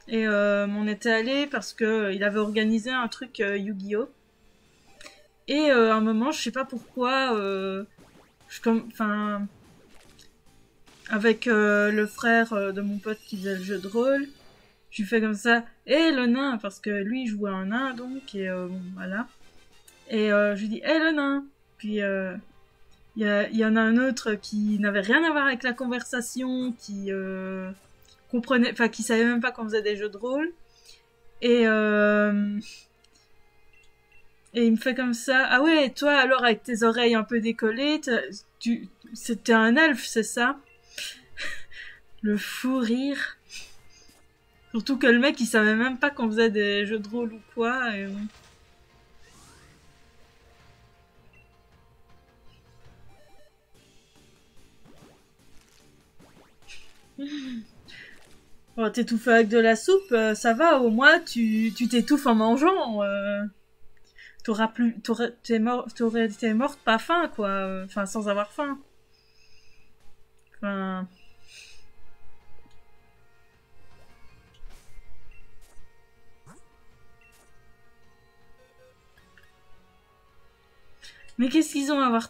Et on était allé parce que il avait organisé un truc Yu-Gi-Oh! Et à un moment, je sais pas pourquoi comme, enfin, avec euh, le frère euh, de mon pote qui faisait le jeu de rôle, je lui fais comme ça, et le nain, parce que lui jouait un nain donc, et euh, voilà. Et je lui dis, hé le nain Puis il y, en a un autre qui n'avait rien à voir avec la conversation, qui comprenait, enfin qui savait même pas qu'on faisait des jeux de rôle. Et et il me fait comme ça. Ah ouais, toi alors avec tes oreilles un peu décollées, tu, c'était un elfe, c'est ça Le fou rire. Surtout que le mec il savait même pas qu'on faisait des jeux de rôle ou quoi. Et... Oh, t'étouffes avec de la soupe, euh, ça va, au moins tu t'étouffes en mangeant. Euh t'auras plus, t'es morte pas faim, quoi. Enfin, sans avoir faim. Enfin. Mais qu'est-ce qu'ils ont à avoir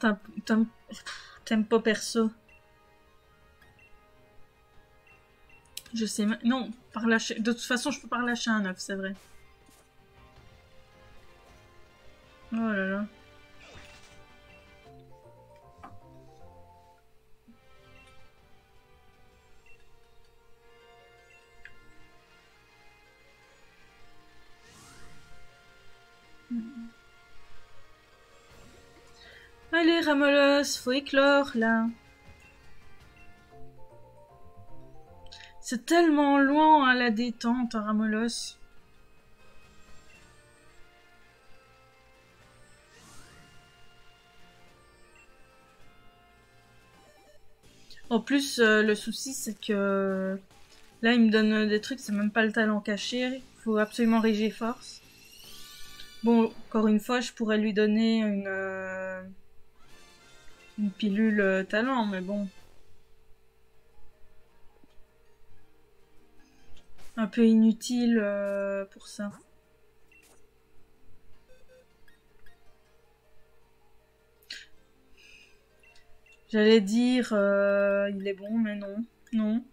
tempo perso? Je sais, non, par lâcher. De toute façon, je peux pas lâcher un œuf, c'est vrai. Oh là là. Allez, Ramolos, faut éclore là. C'est tellement loin à la détente, hein, Ramolos. En plus, euh, le souci, c'est que là, il me donne des trucs, c'est même pas le talent caché. Il faut absolument réger force. Bon, encore une fois, je pourrais lui donner une, euh, pilule euh, talent, mais bon. Un peu inutile pour ça. J'allais dire, euh, il est bon, mais non. Non.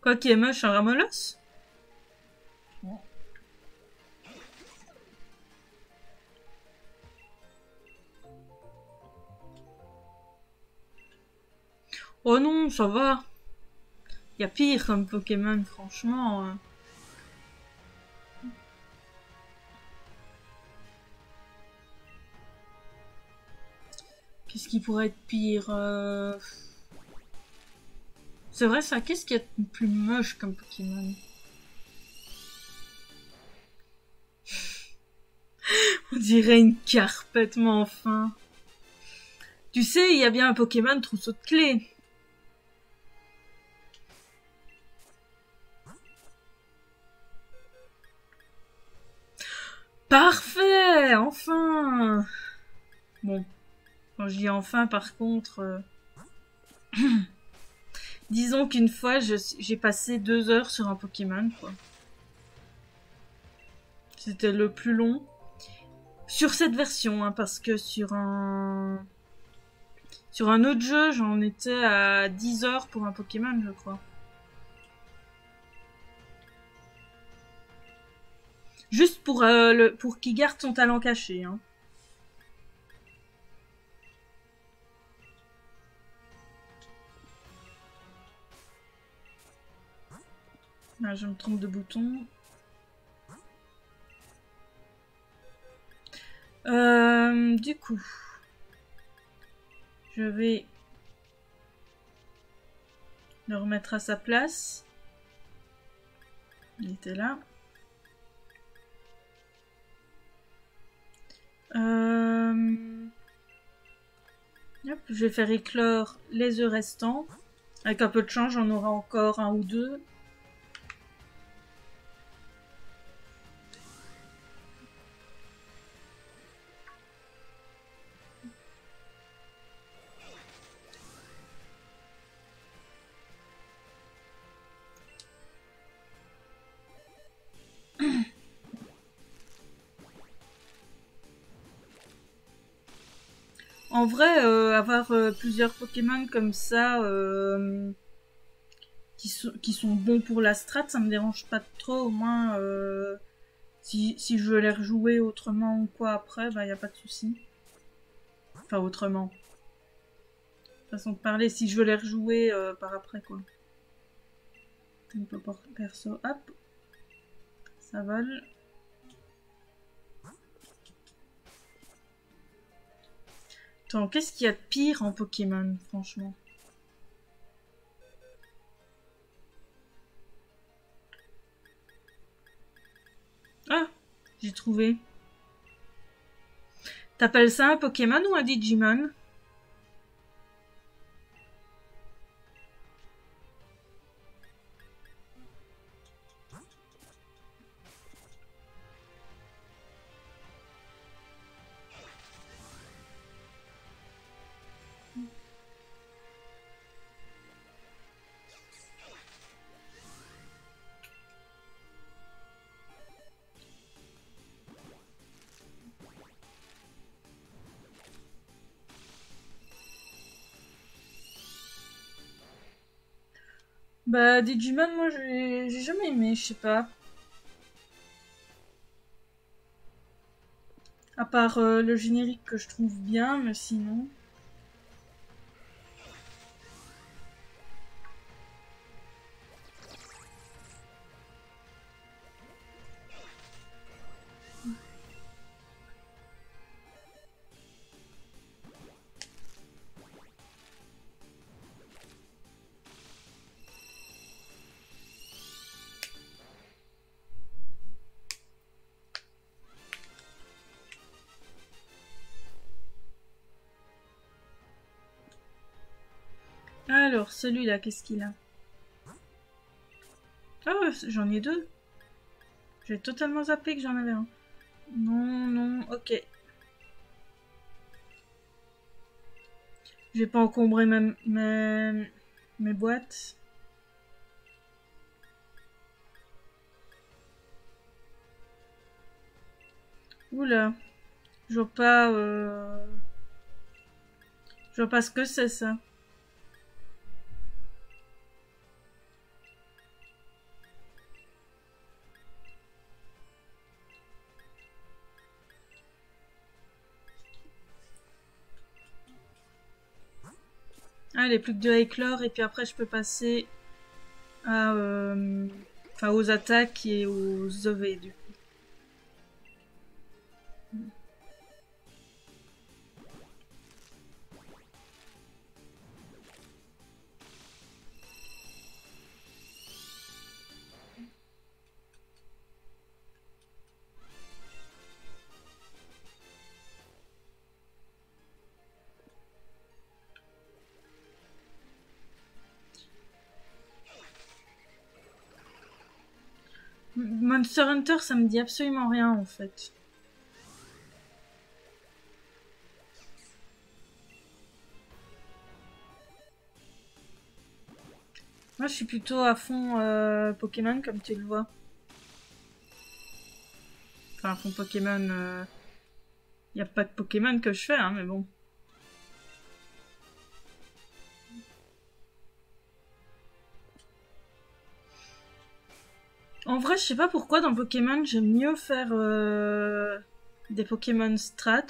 Quoi qui est moche, un ramolos? Oh non, ça va. Il y a pire comme Pokémon, franchement. Qu'est-ce qui pourrait être pire euh? C'est vrai ça, qu'est-ce qui est plus moche comme Pokémon On dirait une carpette, mais enfin. Tu sais, il y a bien un Pokémon trousseau de clés. Parfait Enfin Bon. Quand je dis enfin, par contre... Euh, disons qu'une fois, j'ai passé deux heures sur un Pokémon, quoi. C'était le plus long. Sur cette version, hein, parce que sur un... Sur un autre jeu, j'en étais à 10 heures pour un Pokémon, je crois. Juste pour, euh, pour qu'il garde son talent caché. Hein. Ah, je me trompe de bouton. Euh, du coup, je vais le remettre à sa place. Il était là. Euh, je vais faire éclore les œufs restants. Avec un peu de change, on aura encore un ou deux. En vrai, euh, avoir euh, plusieurs Pokémon comme ça euh, qui, sont bons pour la strat, ça me dérange pas trop. Au moins, si, je veux les rejouer autrement ou quoi après, bah y a pas de souci. Enfin, autrement. Façon de parler, si je veux les rejouer par après, quoi. Peu perso, hop. Ça vole. Qu'est-ce qu'il y a de pire en Pokémon, franchement? Ah, j'ai trouvé. T'appelles ça un Pokémon ou un Digimon? Bah, Digimon, moi, j'ai jamais aimé, je sais pas. À part euh, le générique que je trouve bien, mais sinon... celui-là, qu'est-ce qu'il a Ah, j'en ai deux. J'ai totalement zappé que j'en avais un. Non, non, ok. Je vais pas encombrer mes, mes boîtes. Oula. Je vois pas... Euh... Je vois pas ce que c'est ça. Allez, plus que deux à éclore et puis après je peux passer à, euh, enfin, aux attaques et aux OV du Monster Hunter, ça me dit absolument rien en fait. Moi, je suis plutôt à fond euh, Pokémon, comme tu le vois. Enfin, à fond Pokémon... Il euh, n'y a pas de Pokémon que je fais, hein, mais bon. En vrai, je sais pas pourquoi dans Pokémon, j'aime mieux faire euh, des Pokémon strat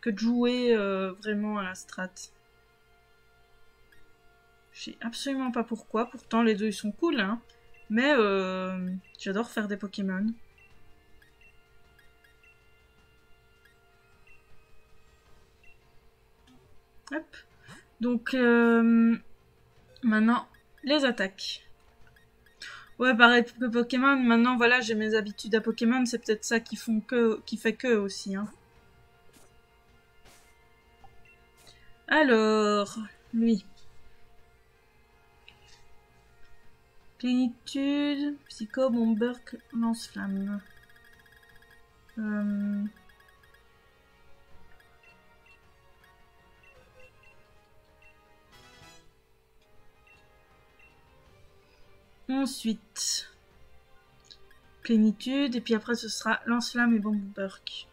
que de jouer euh, vraiment à la strat. Je sais absolument pas pourquoi, pourtant les deux ils sont cool, hein. Mais euh, j'adore faire des Pokémon. Hop. Donc, maintenant, les attaques. Ouais, pareil que Pokémon. Maintenant, voilà, j'ai mes habitudes à Pokémon. C'est peut-être ça qui, fait que aussi. Hein. Alors, lui. Plénitude, Psycho, Bomber, Lance-Flamme. Euh... Ensuite, plénitude, et puis après ce sera lance-flamme et Burk.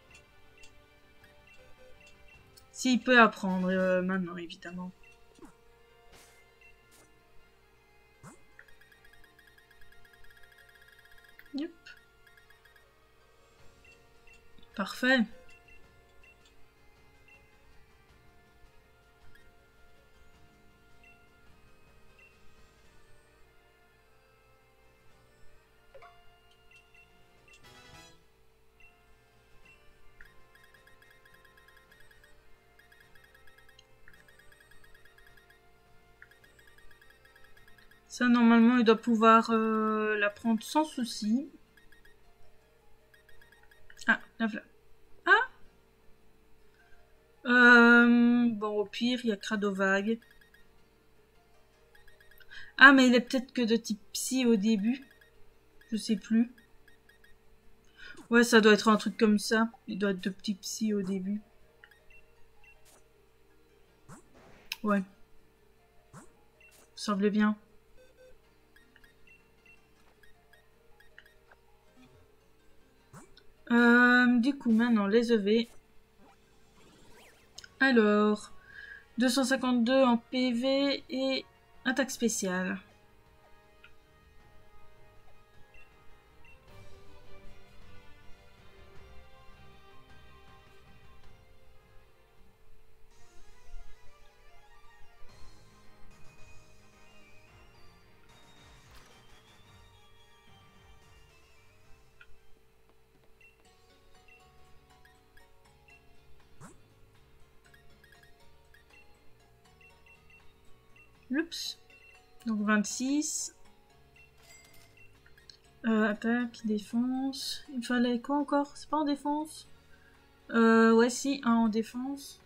S'il peut apprendre euh, maintenant, évidemment. Parfait. Ça, normalement, il doit pouvoir euh, la prendre sans souci. Ah, la. Ah euh, Bon, au pire, il y a Cradovag. Ah, mais il est peut-être que de type psy au début. Je sais plus. Ouais, ça doit être un truc comme ça. Il doit être de petit psy au début. Ouais. semble bien. Euh, du coup, maintenant, les EV. Alors, 252 en PV et attaque spéciale. Donc 26. Euh, attaque, défense. Il fallait quoi encore? C'est pas en défense? Euh, Ouais, si, un en défense.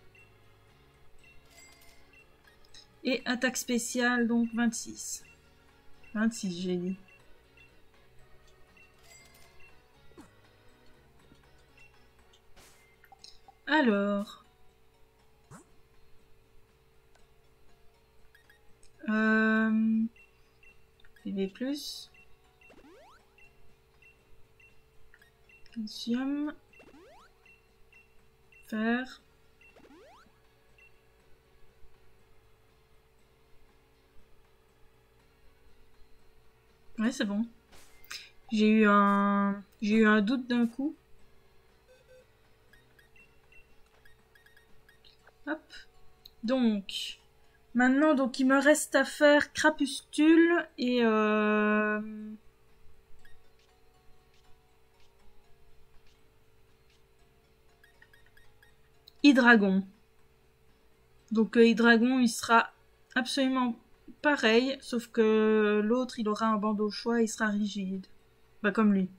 Et attaque spéciale, donc 26. 26, j'ai dit. Alors. Euh... PV+. Calcium. Fer. Ouais, c'est bon. J'ai eu un... J'ai eu un doute d'un coup. Hop. Donc, maintenant, donc, il me reste à faire Crapustule et... Euh... Hydragon. Donc, euh, Hydragon, il sera absolument pareil, sauf que l'autre, il aura un bandeau choix, il sera rigide. Bah, comme lui.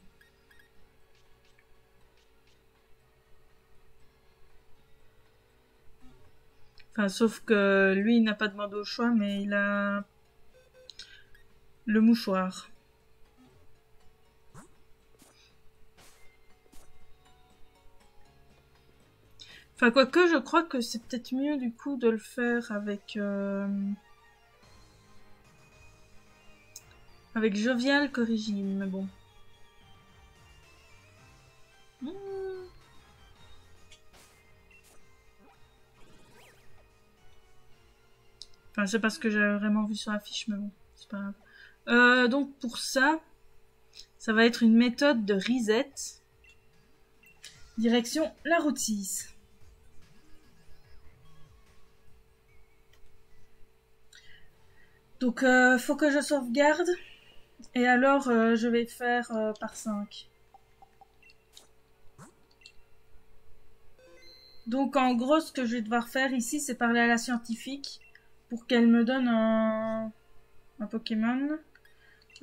Sauf que lui, il n'a pas de bandeau choix, mais il a le mouchoir. Enfin, quoique, je crois que c'est peut-être mieux, du coup, de le faire avec... Euh, avec Jovial qu'Origine, mais bon. Enfin, c'est parce que j'avais vraiment vu sur la fiche, mais bon, c'est pas grave. Euh, donc, pour ça, ça va être une méthode de reset. Direction la route 6. Donc, euh, faut que je sauvegarde. Et alors, euh, je vais faire euh, par 5. Donc, en gros, ce que je vais devoir faire ici, c'est parler à la scientifique pour qu'elle me donne un, Pokémon.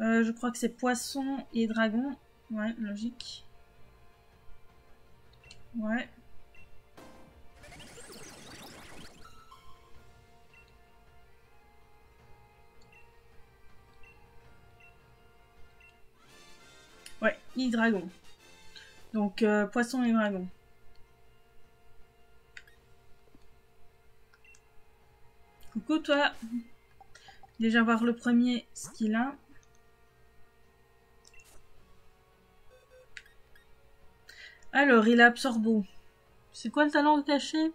Euh, je crois que c'est poisson et dragon. Ouais, logique. Ouais. Ouais, dragon. Donc, euh, poisson et dragon. Coucou toi. Déjà voir le premier, ce qu'il a. Alors, il a absorbo. C'est quoi le talent caché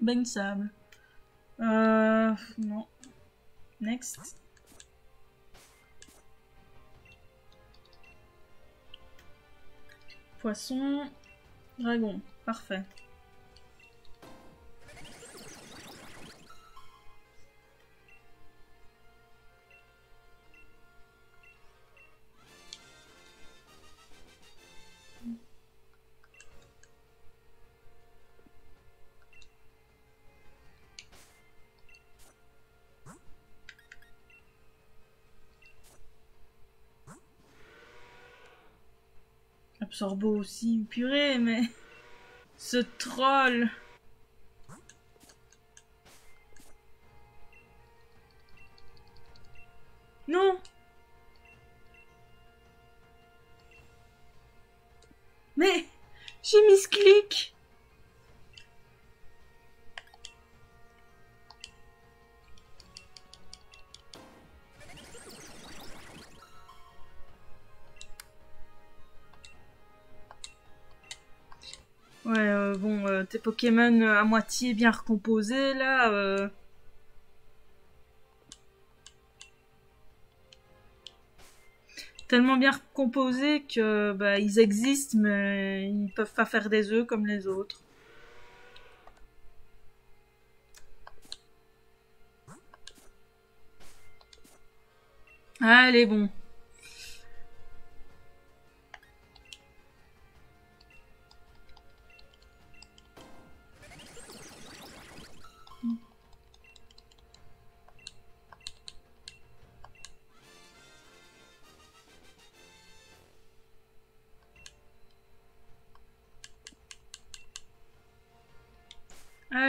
Ben sable. Euh... Non. Next. Poisson. Dragon. Parfait. Absorbo aussi, purée, mais... Ce troll Pokémon euh, à moitié bien recomposés, là... Tellement bien recomposés que bah, ils existent, mais ils peuvent pas faire des œufs comme les autres. Allez, bon.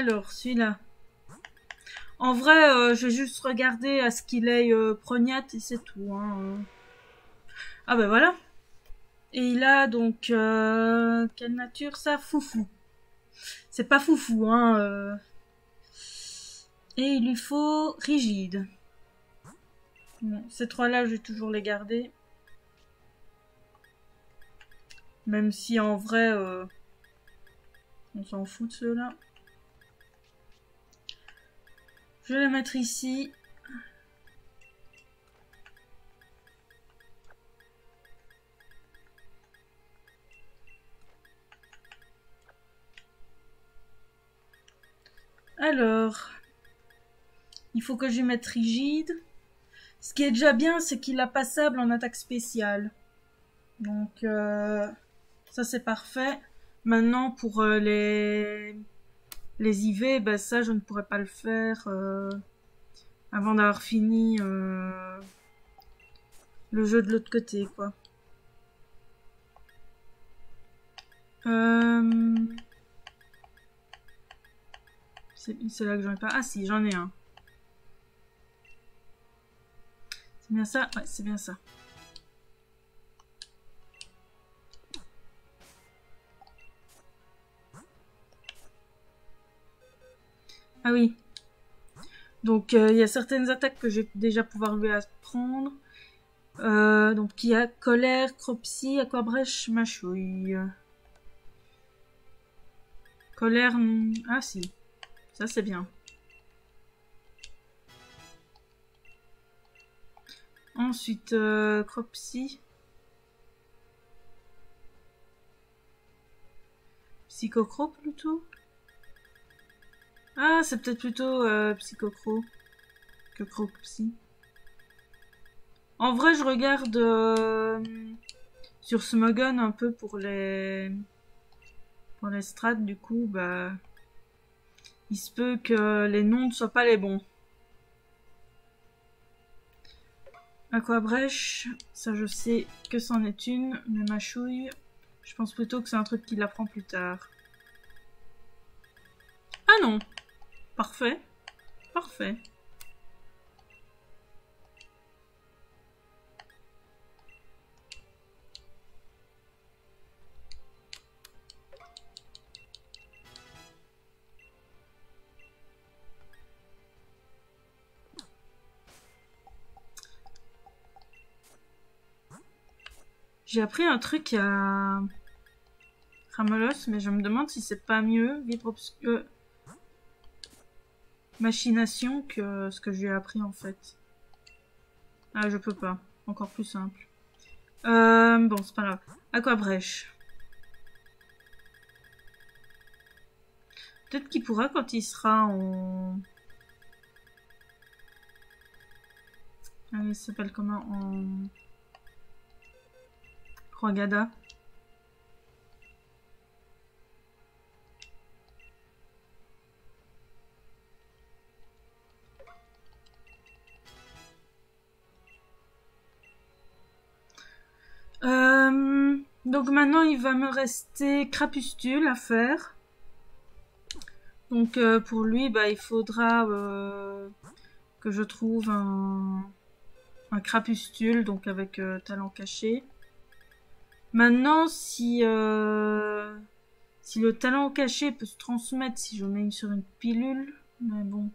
Alors, celui-là. En vrai, euh, je vais juste regarder à ce qu'il est euh, et c'est tout. Hein. Ah ben voilà. Et il a donc... euh, quelle nature ça? Foufou. C'est pas foufou, hein. euh. Et il lui faut rigide. Ces trois-là, je vais toujours les garder. Même si en vrai, euh, on s'en fout de ceux-là. Je vais les mettre ici. Alors, il faut que je lui mette rigide. Ce qui est déjà bien, c'est qu'il a passable en attaque spéciale. Donc, euh, ça c'est parfait. Maintenant, pour euh, les les IV, ben ça, je ne pourrais pas le faire euh, avant d'avoir fini euh, le jeu de l'autre côté, quoi. Euh, C'est là que j'en ai pas. Ah si, j'en ai un. C'est bien ça? Ouais, c'est bien ça. Ah oui. Donc euh, il y a certaines attaques que je vais déjà pouvoir lui apprendre. Euh, donc il y a colère, cropsy, aquabrèche, mâchouille. Colère, ah si, ça c'est bien. Ensuite, euh, cropsy. Psychocro plutôt. Ah, c'est peut-être plutôt euh, Psychocro que Cropsy. En vrai, je regarde euh, sur Smogon un peu pour les pour les strats. Du coup, bah, il se peut que les noms ne soient pas les bons. Aquabrèche, ça je sais que c'en est une, mais ma chouille, je pense plutôt que c'est un truc qu'il apprend plus tard. Ah non Parfait. Parfait. J'ai appris un truc à Ramolos, mais je me demande si c'est pas mieux, Vibre obscure machination que ce que je lui ai appris en fait. Ah, je peux pas. Encore plus simple. Euh, bon, c'est pas grave. Aquabrèche. Peut-être qu'il pourra quand il sera en... Allez, il s'appelle comment? En... Rogada. Donc maintenant, il va me rester Crapustule à faire. Donc euh, pour lui, bah, il faudra euh, que je trouve un, un Crapustule, donc avec euh, talent caché. Maintenant, si, si le talent caché peut se transmettre si je mets sur une pilule, mais bon.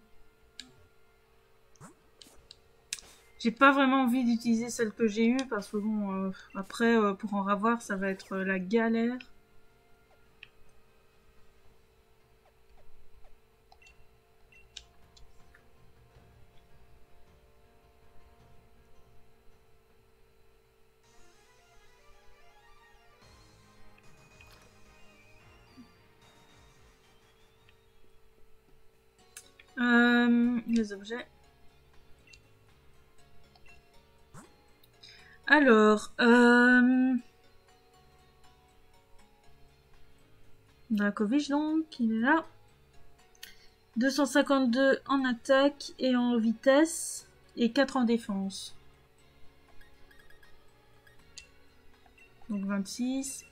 J'ai pas vraiment envie d'utiliser celle que j'ai eue parce que bon, euh, après euh, pour en ravoir ça va être euh, la galère. Les objets. Alors, euh... Donc, il est là. 252 en attaque et en vitesse et 4 en défense. Donc 26.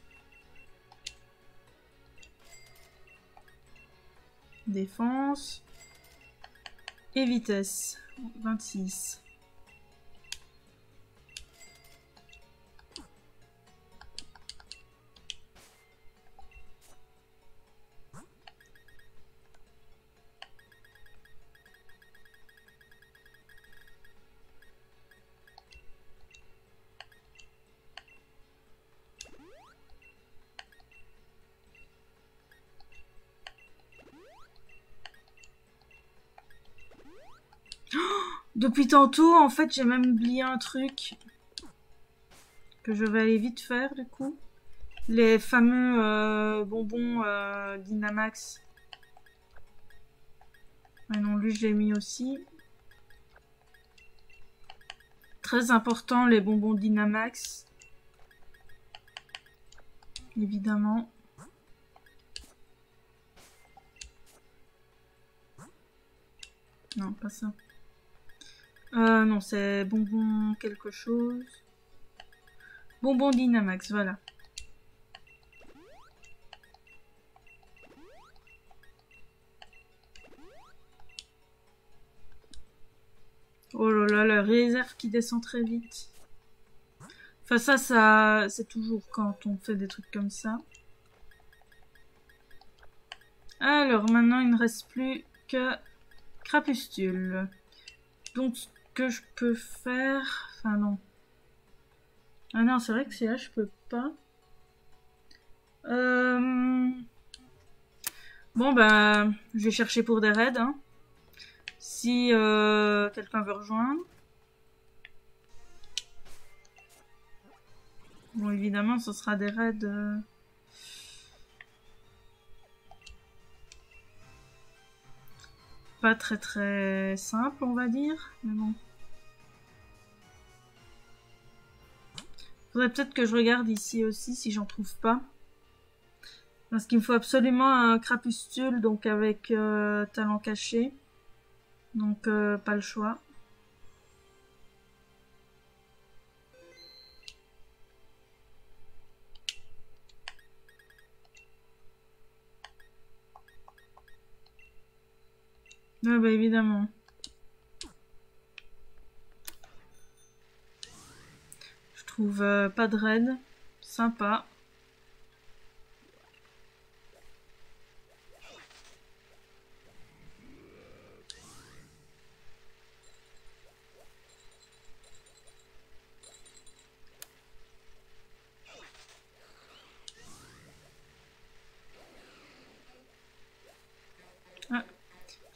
Défense. Et vitesse. 26. Depuis tantôt, en fait, j'ai même oublié un truc que je vais aller vite faire, du coup. Les fameux euh, bonbons euh, Dynamax. Ah non, lui, je l'ai mis aussi. Très important, les bonbons Dynamax. Évidemment. Non, pas ça. Euh, non, c'est bonbon quelque chose. Bonbon Dynamax, voilà. Oh là là, la réserve qui descend très vite. Enfin ça, ça c'est toujours quand on fait des trucs comme ça. Alors maintenant, il ne reste plus que Crapustule. Donc que je peux faire... Enfin non. Ah non, c'est vrai que c'est là, je peux pas. Euh... Bon bah, je vais chercher pour des raids. Hein. Si euh, quelqu'un veut rejoindre. Bon, évidemment, ce sera des raids... Euh, pas très très simple, on va dire. Mais bon. Faudrait peut-être que je regarde ici aussi si j'en trouve pas. Parce qu'il me faut absolument un crapustule, donc avec euh, talent caché. Donc euh, pas le choix. Ah bah évidemment. Trouve euh, pas de raid. Sympa.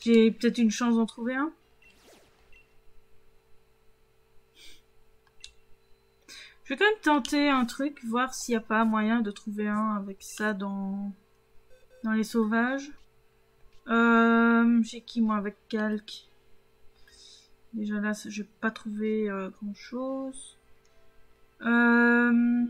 J'ai peut-être une chance d'en trouver un. Je vais quand même tenter un truc, voir s'il n'y a pas moyen de trouver un avec ça dans, dans les sauvages. Euh, J'ai qui moi avec calque? Déjà là, je n'ai pas trouvé euh, grand chose. Euh...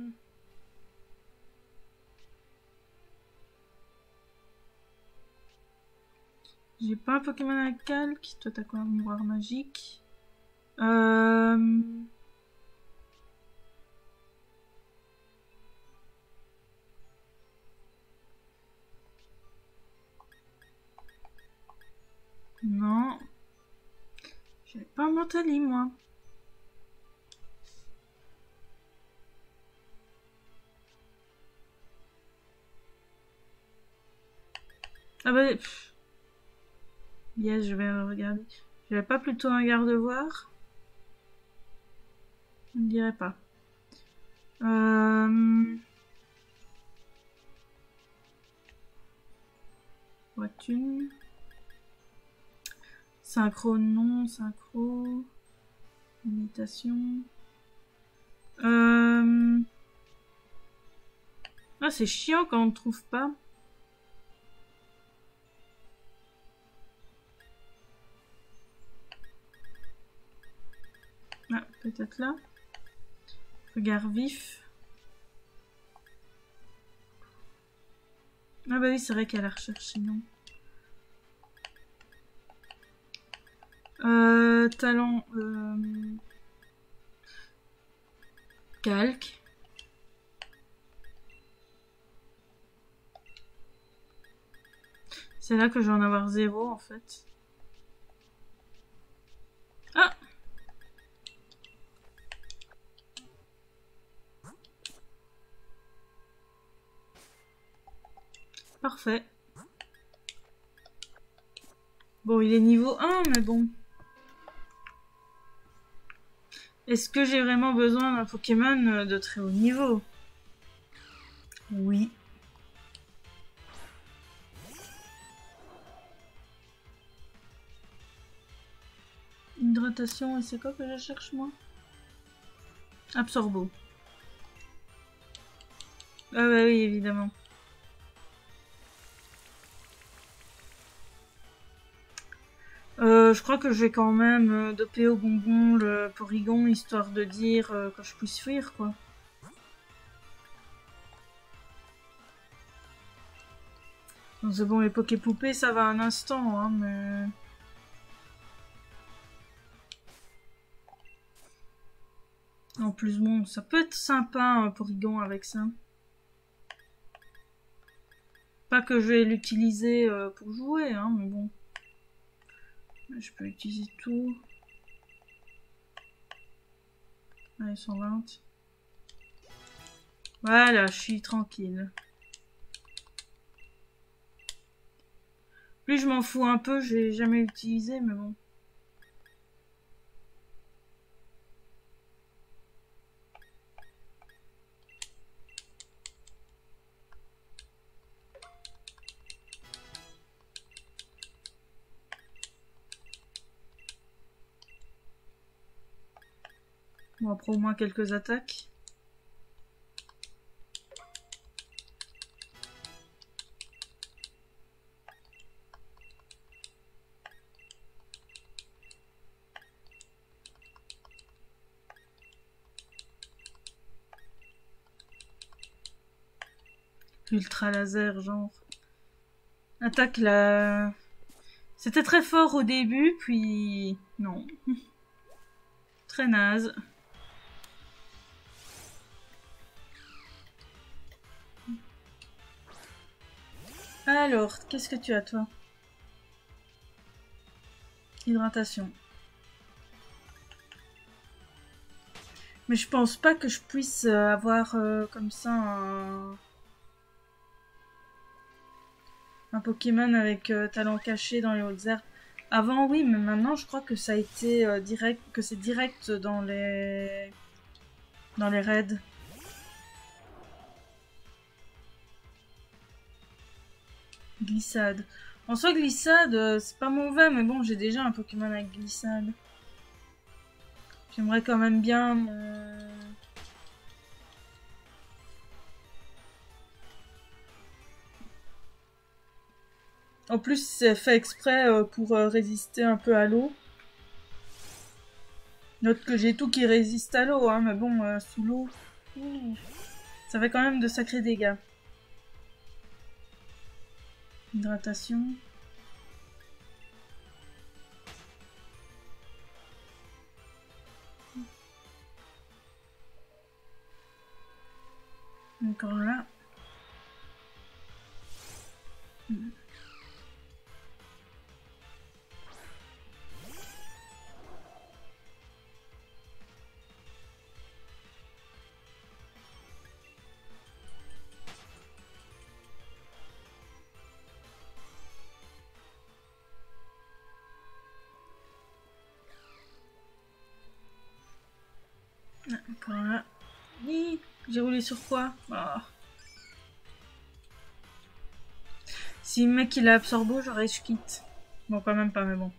J'ai pas un Pokémon avec calque? Toi, t'as quoi? Un miroir magique? Euh... Non. J'avais pas un Mentali, moi. Ah bah... Yes, je vais regarder. J'avais pas plutôt un garde-voir Je ne dirais pas. Euh... Vois-tu Synchro, non. Synchro. Imitation. Euh... Ah, c'est chiant quand on ne trouve pas. Ah, peut-être là. Regard vif. Ah bah oui, c'est vrai qu'elle a recherche sinon. Euh, talent. Euh, calque. C'est là que je vais en avoir zéro en fait. Ah Parfait. Bon, il est niveau 1, mais bon. Est-ce que j'ai vraiment besoin d'un Pokémon euh, de très haut niveau? Oui. Hydratation, et c'est quoi que je cherche moi? Absorbo. Ah bah oui, évidemment. Euh, je crois que je vais quand même euh, doper au bonbon le Porygon, histoire de dire euh, que je puisse fuir, quoi. C'est bon, les Poképoupées, ça va un instant, hein, mais... En plus, bon, ça peut être sympa, un Porygon avec ça. Pas que je vais l'utiliser pour jouer, hein, mais bon. Je peux utiliser tout. Allez, 120. Voilà, je suis tranquille. Plus je m'en fous un peu, j'ai jamais utilisé, mais bon. Bon, après au moins quelques attaques. Ultra laser, genre. Attaque la... C'était très fort au début, puis... Non. très naze. Alors, qu'est-ce que tu as, toi? Hydratation. Mais je pense pas que je puisse euh, avoir euh, comme ça un... Pokémon avec euh, talent caché dans les hautes herbes. Avant oui, mais maintenant je crois que ça a été direct, que c'est direct dans les raids. Glissade. En soi, glissade, euh, c'est pas mauvais, mais bon, j'ai déjà un Pokémon avec glissade. J'aimerais quand même bien... En plus, c'est fait exprès euh, pour euh, résister un peu à l'eau. Note que j'ai tout qui résiste à l'eau, hein, mais bon, sous l'eau, ça fait quand même de sacrés dégâts. Hydratation. Encore là. J'ai roulé sur quoi ah. Si le mec il a absorbo, j'aurais quitte. Bon, quand même pas, mais bon.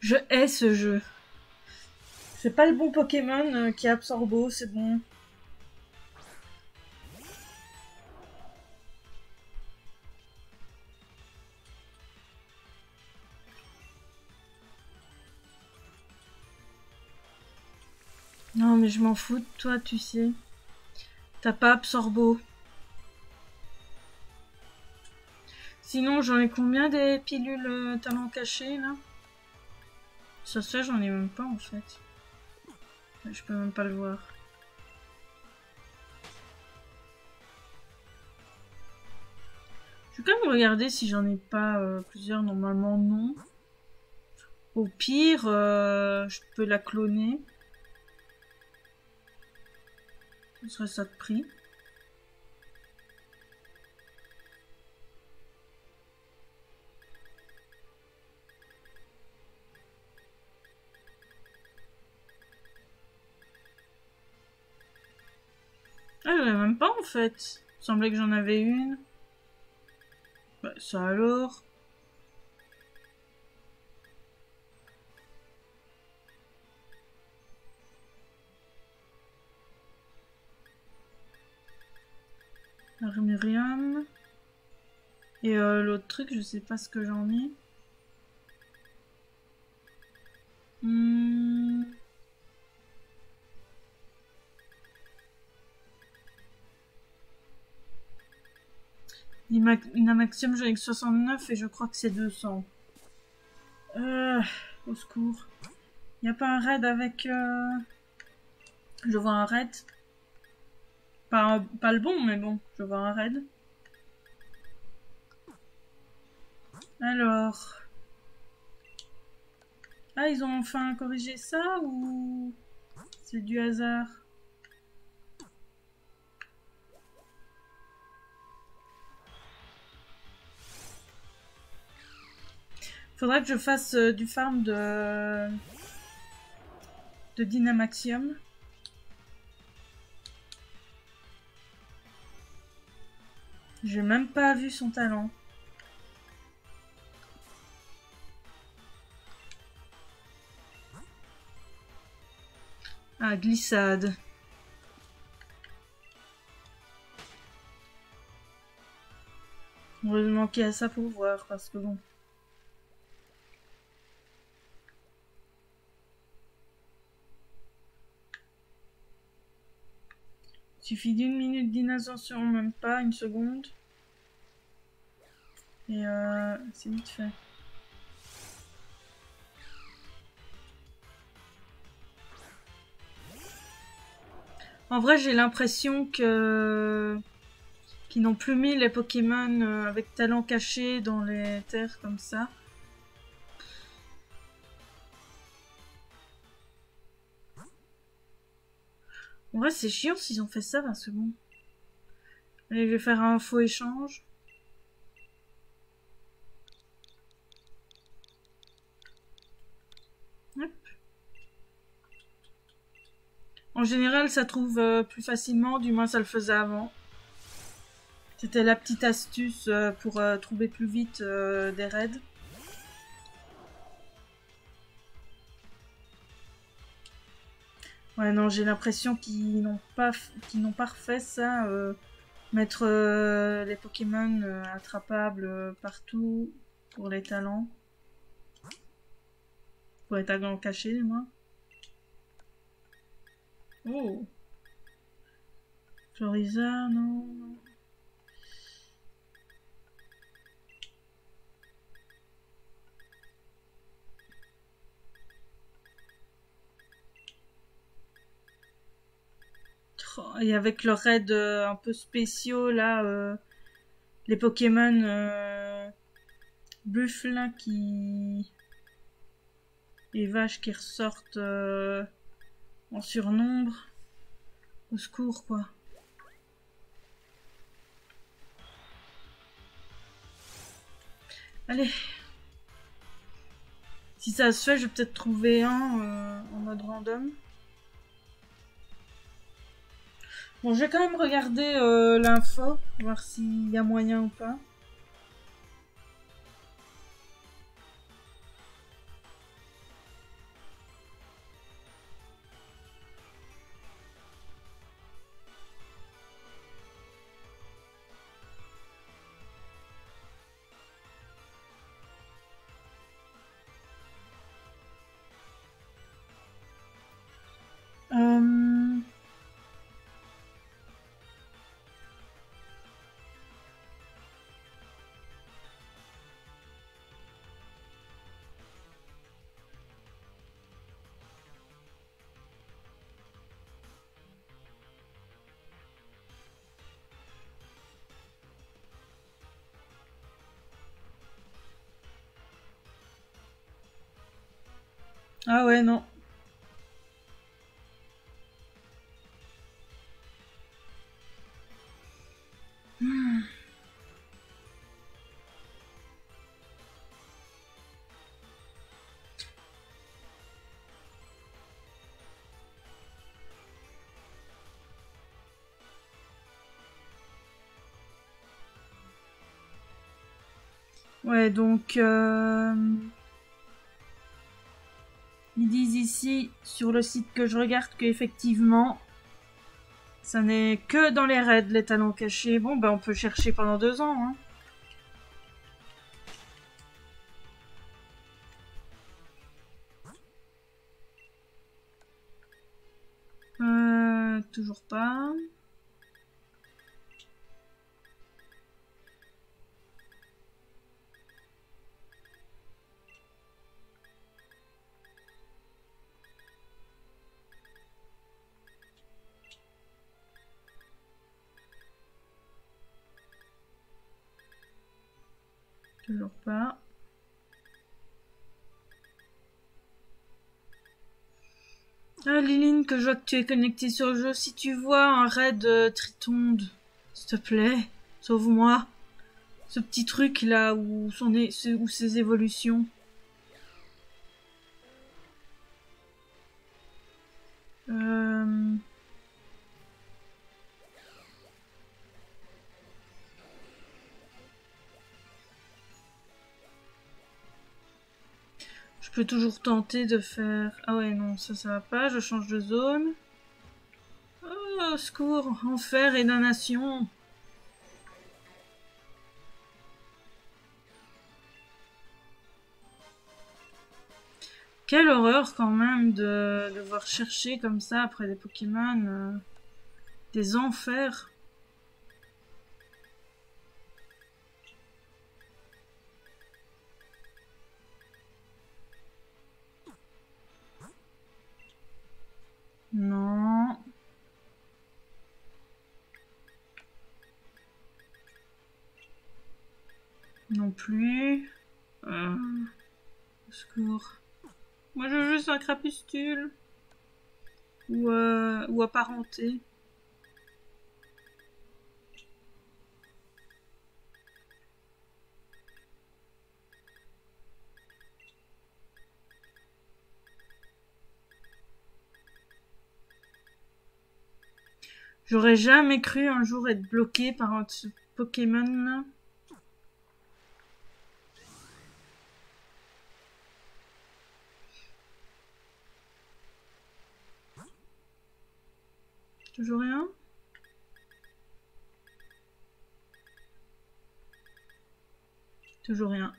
Je hais ce jeu. C'est pas le bon Pokémon euh, qui absorbo, c'est bon. Je m'en fous de toi, tu sais. T'as pas absorbo. Sinon, j'en ai combien des pilules euh, talent caché, là? Ça, ça, j'en ai même pas, en fait. Je peux même pas le voir. Je vais quand même regarder si j'en ai pas euh, plusieurs. Normalement, non. Au pire, euh, je peux la cloner. Ce serait ça de prix. Ah, j'en ai même pas en fait. Il semblait que j'en avais une. Bah, ça alors. Armurium. Et euh, l'autre truc, je sais pas ce que j'en ai. Hmm. Une maximum, j'en ai que 69 et je crois que c'est 200. Euh, au secours. Y a pas un raid avec... Euh... Je vois un raid. Pas, le bon, mais bon, je vois un raid. Alors... Ah, ils ont enfin corrigé ça ou c'est du hasard? Faudrait que je fasse euh, du farm de... de Dynamaxium. J'ai même pas vu son talent. Ah, glissade. On va manquer à ça pour voir, parce que bon... suffit d'une minute d'inascension, même pas une seconde. Et euh, c'est vite fait. En vrai, j'ai l'impression que qu'ils n'ont plus mis les Pokémon euh, avec talent caché dans les terres comme ça. En vrai, c'est chiant s'ils ont fait ça, c'est bon. Allez, je vais faire un faux échange. En général, ça trouve euh, plus facilement, du moins ça le faisait avant. C'était la petite astuce euh, pour euh, trouver plus vite des raids. Ouais, non, j'ai l'impression qu'ils n'ont pas, qu'ils pas refait ça. Euh, mettre euh, les Pokémon euh, attrapables partout pour les talents. Pour les talents cachés, moi. Oh Charizard, non, non. Et avec leurs raids euh, un peu spéciaux là, euh, les Pokémon euh, buffles qui les vaches qui ressortent en surnombre. Au secours quoi. Allez. Si ça se fait, je vais peut-être trouver un en mode random. Bon, je vais quand même regarder euh, l'info, voir s'il y a moyen ou pas. Ah ouais, non. Ouais, donc... Euh, ils disent ici, sur le site que je regarde, qu'effectivement, ça n'est que dans les raids, les talons cachés. Bon, ben on peut chercher pendant deux ans. Hein. Euh, toujours pas. Ah, que je vois que tu es connecté sur le jeu. Si tu vois un raid euh, Tritonde, s'il te plaît, sauve-moi. Ce petit truc là où sont où ses évolutions. Peux toujours tenter de faire... Ah ouais, non, ça, ça va pas. Je change de zone. Oh, secours. Enfer et damnation. Quelle horreur quand même de devoir chercher comme ça après des Pokémon. Euh, des enfers. Non. Non plus. Euh, secours. Moi je veux juste un crapustule. Ou, euh, ou apparenté. J'aurais jamais cru un jour être bloqué par un Pokémon. Toujours rien? Toujours rien.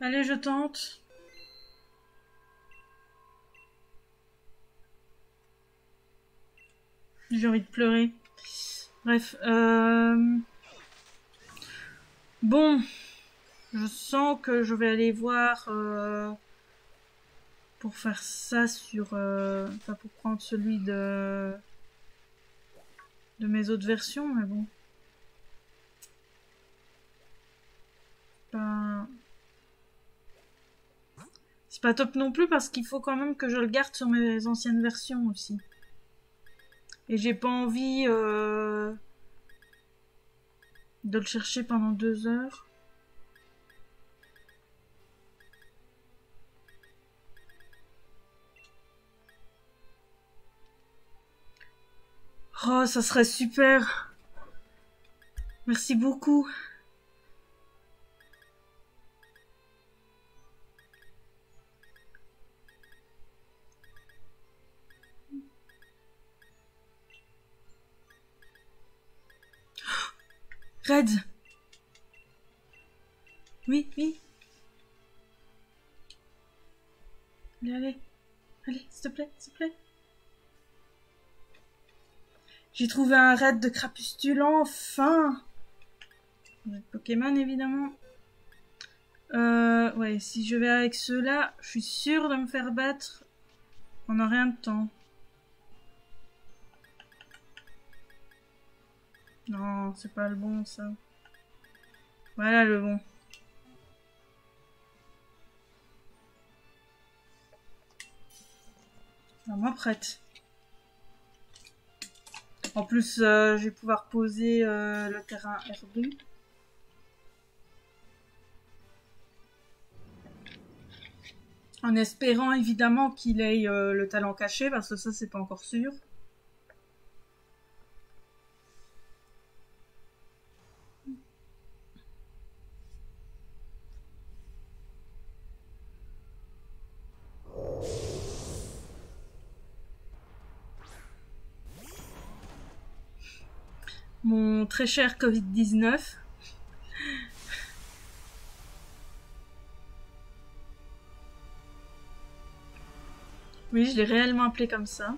Allez, je tente. J'ai envie de pleurer. Bref. Euh... Bon. Je sens que je vais aller voir... Euh, pour faire ça sur... Euh, pour prendre celui de... de mes autres versions, mais bon. C'est pas top non plus parce qu'il faut quand même que je le garde sur mes anciennes versions aussi. Et j'ai pas envie euh, de le chercher pendant deux heures. Oh, ça serait super. Merci beaucoup. Red Oui, oui. Allez, allez. Allez, s'il te plaît, s'il te plaît. J'ai trouvé un raid de crapustule, enfin Pokémon évidemment. Euh, ouais, si je vais avec ceux-là, je suis sûre de me faire battre en un rien de temps. Non, c'est pas le bon ça. Voilà le bon. moi prête. En plus, euh, je vais pouvoir poser euh, le terrain herbu. En espérant évidemment qu'il ait euh, le talent caché, parce que ça, c'est pas encore sûr. Très cher Covid-19. Oui, je l'ai réellement appelé comme ça.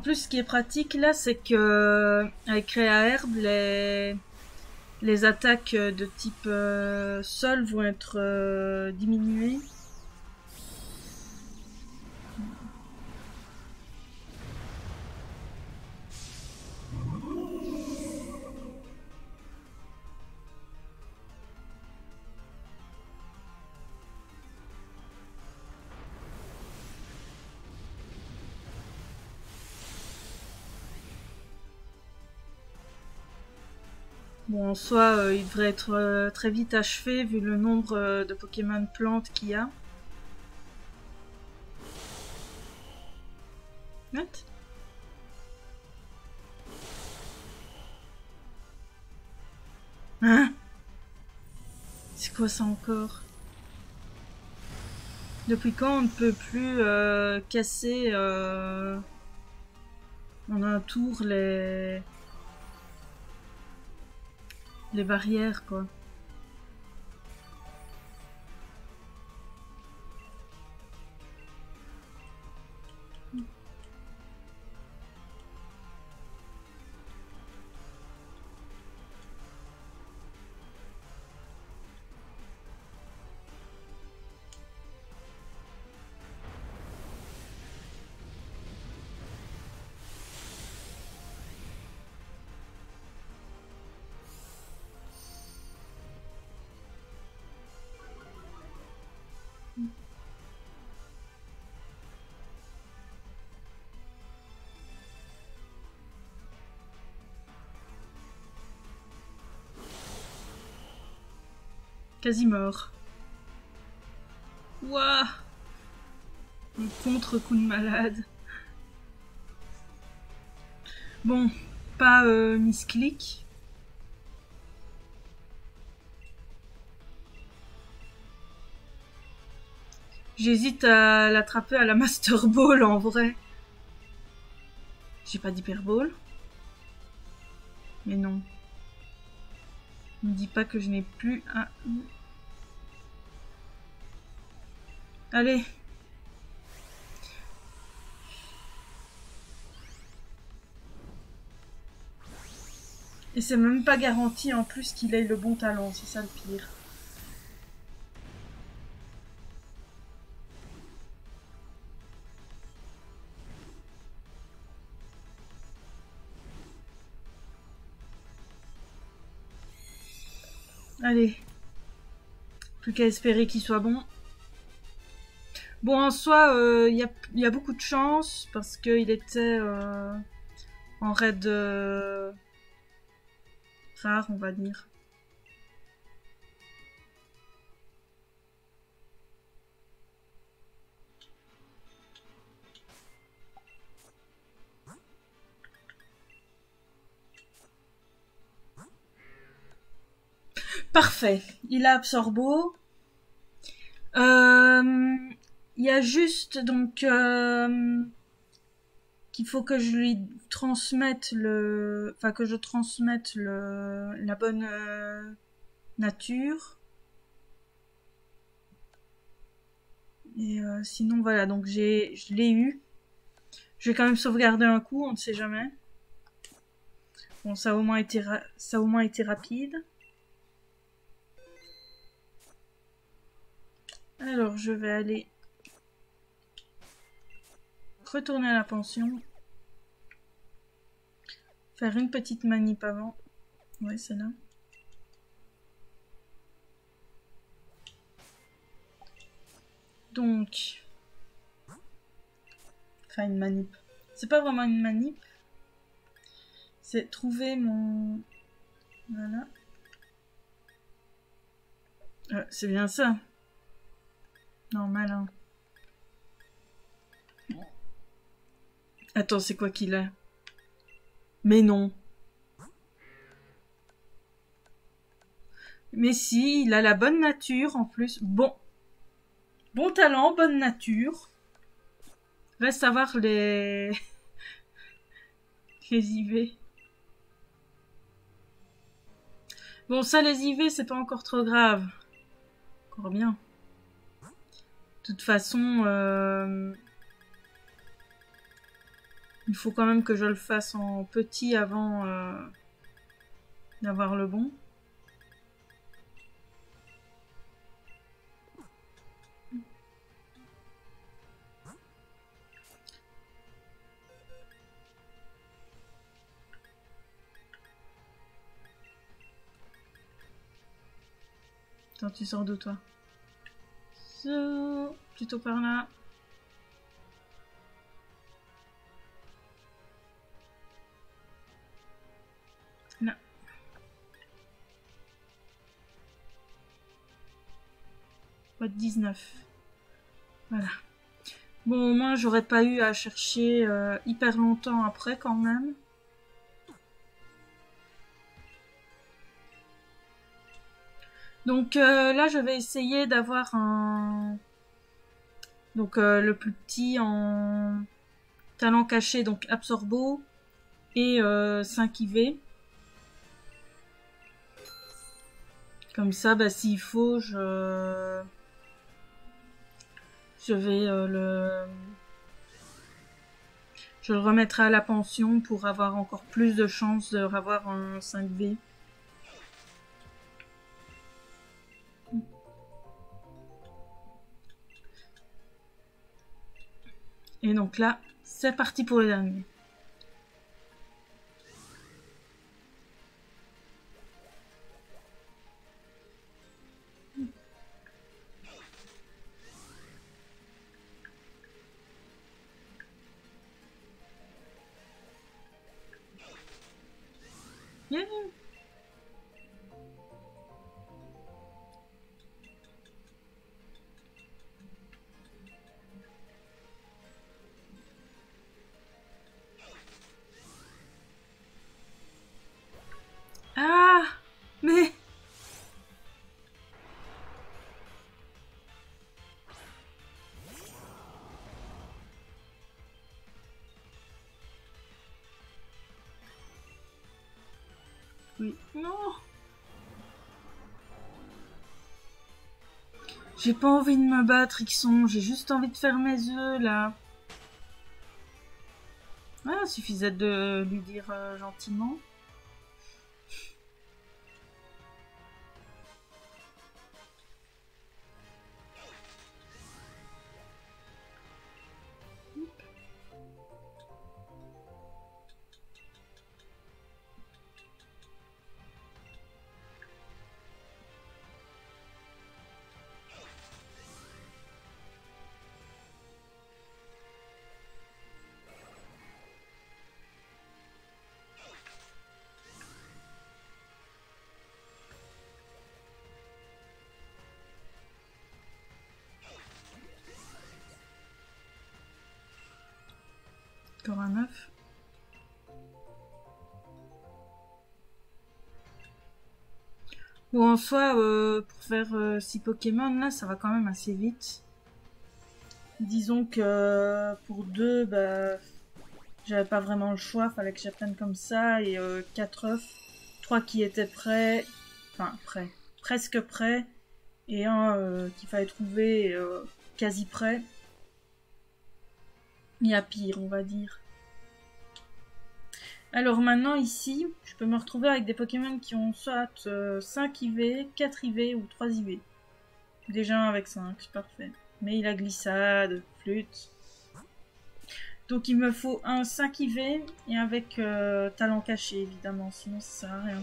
En plus, ce qui est pratique là, c'est que avec Créa Herbe, les les attaques de type euh, sol vont être euh, diminuées. Bon, en soi, euh, il devrait être euh, très vite achevé vu le nombre euh, de Pokémon plantes qu'il y a. What Hein? C'est quoi ça encore? Depuis quand on ne peut plus casser en un tour les les barrières, quoi. Quasi mort. Ouah Un contre-coup de malade. Bon, pas euh, misclick. J'hésite à l'attraper à la Master Ball en vrai. J'ai pas d'Hyper Ball. Mais non. Ne dis pas que je n'ai plus un... Allez. Et c'est même pas garanti en plus qu'il ait le bon talent, c'est ça le pire. Allez. Plus qu'à espérer qu'il soit bon. Bon, en soi, il euh, y, a, beaucoup de chance parce qu'il était euh, en raid euh, rare, on va dire. Parfait. Il a absorbo. Euh, il y a juste donc euh, qu'il faut que je lui transmette le, enfin que je transmette le la bonne euh, nature. Et sinon voilà, donc j'ai, je l'ai eu. Je vais quand même sauvegarder un coup, on ne sait jamais. Bon, ça au moins été, ça a au moins été rapide. Alors, je vais aller retourner à la pension. Faire une petite manip avant. Ouais, c'est là. Donc, enfin une manip. C'est pas vraiment une manip. C'est trouver mon... Voilà. C'est bien ça. Normal, hein. Attends, c'est quoi qu'il a? Mais non. Mais si, il a la bonne nature en plus. Bon. Bon talent, bonne nature. Reste à voir les... les IV. Bon, ça, les IV, c'est pas encore trop grave. Encore bien. De toute façon... Euh, il faut quand même que je le fasse en petit avant euh, d'avoir le bon. Attends, tu sors de toi Plutôt par là. Pas 19. Voilà. Bon, au moins, j'aurais pas eu à chercher euh, hyper longtemps après, quand même. Donc euh, là, je vais essayer d'avoir un... Donc euh, le plus petit en talent caché, donc Absorbo, et 5 IV. Comme ça, bah, s'il faut, je je vais euh, le je le remettrai à la pension pour avoir encore plus de chances de un 5V. Et donc là, c'est parti pour le dernier. Oui. J'ai pas envie de me battre, Ixon. J'ai juste envie de faire mes œufs, là. Ah, suffisait de lui dire euh, gentiment. Bon, en soi, euh, pour faire 6 euh, Pokémon, là, ça va quand même assez vite. Disons que pour 2, bah, j'avais pas vraiment le choix, fallait que j'apprenne comme ça, et 4 œufs, 3 qui étaient prêts, enfin prêts, presque prêts, et un qu'il fallait trouver quasi prêt. Il y a pire, on va dire. Alors maintenant ici, je peux me retrouver avec des Pokémon qui ont soit 5 IV, 4 IV ou 3 IV. Déjà avec 5, c'est parfait. Mais il a glissade, flûte. Donc il me faut un 5 IV et avec euh, talent caché évidemment, sinon ça sert à rien.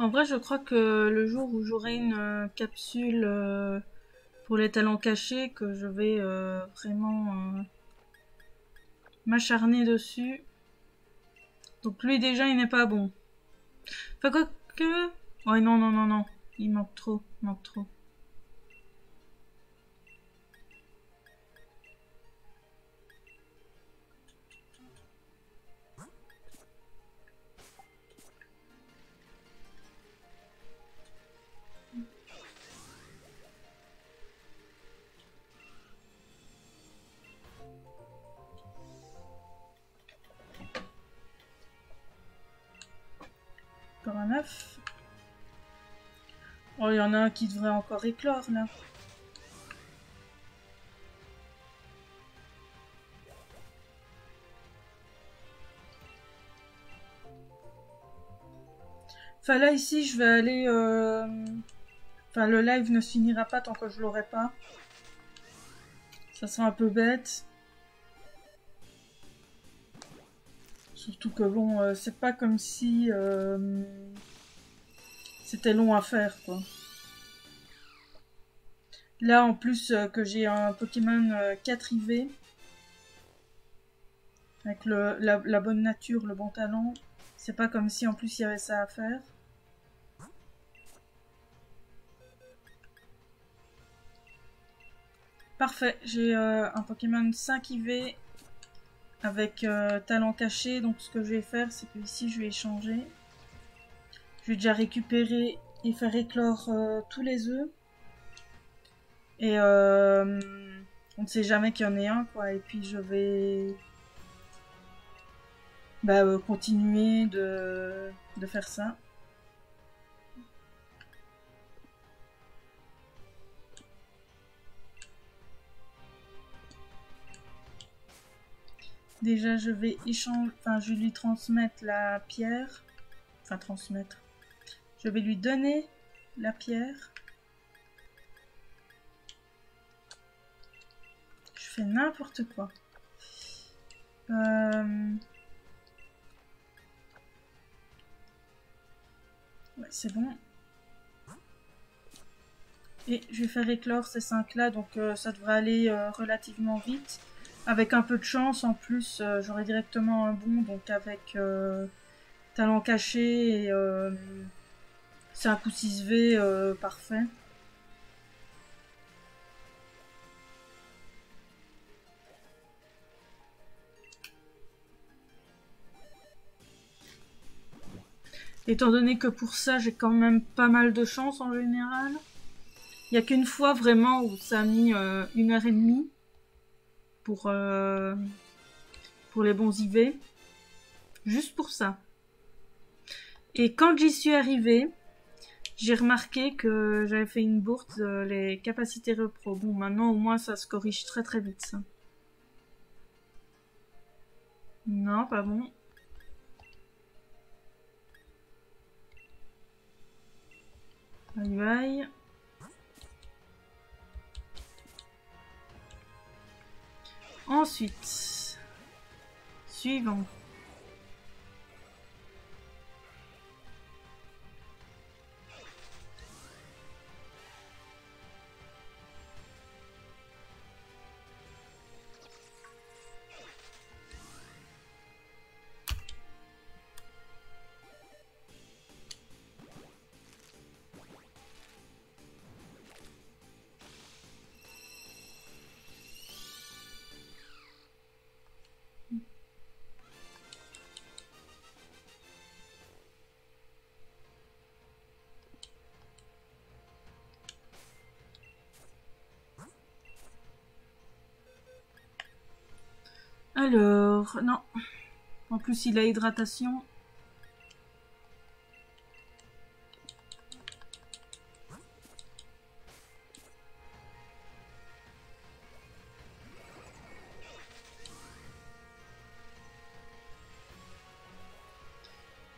En vrai, je crois que le jour où j'aurai une euh, capsule euh, pour les talents cachés, que je vais euh, vraiment m'acharner dessus. Donc lui déjà, il n'est pas bon. Enfin quoi que... Ouais, non, non, non, non. Il manque trop, il manque trop. Y en a un qui devrait encore éclore, là. Enfin, là, ici, je vais aller... Euh, enfin, le live ne finira pas tant que je l'aurai pas. Ça sera un peu bête. Surtout que bon, euh, c'est pas comme si euh, c'était long à faire, quoi. Là, en plus euh, que j'ai un Pokémon 4 IV, avec la, bonne nature, le bon talent, c'est pas comme si en plus il y avait ça à faire. Parfait, j'ai un Pokémon 5 IV avec euh, talent caché. Donc ce que je vais faire, c'est que ici je vais échanger. Je vais déjà récupérer et faire éclore euh, tous les œufs. Et euh, on ne sait jamais qu'il y en ait un, quoi. Et puis je vais bah, continuer de, faire ça. Déjà, je vais échanger, enfin, je lui transmettre la pierre. Enfin, transmettre. Je vais lui donner la pierre. Fais n'importe quoi. Euh... Ouais, c'est bon. Et je vais faire éclore ces cinq là, donc euh, ça devrait aller euh, relativement vite. Avec un peu de chance, en plus, j'aurai directement un bon, donc avec talent caché et c'est un coup 6V parfait. Étant donné que pour ça, j'ai quand même pas mal de chance en général. Il n'y a qu'une fois vraiment où ça a mis une heure et demie pour, euh, les bons IV. Juste pour ça. Et quand j'y suis arrivée, j'ai remarqué que j'avais fait une bourse les capacités repro. Bon, maintenant au moins ça se corrige très très vite ça. Non, pas bon. Ensuite, Suivant. Alors, non. En plus, il a hydratation.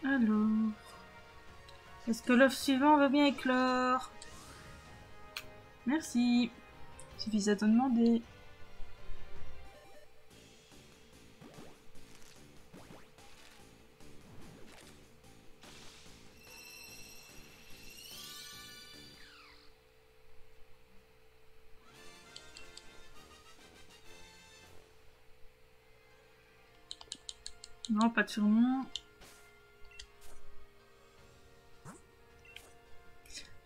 Alors... Est-ce que l'œuf suivant va bien éclore? Merci. Suffit de demander. Pas de surnom.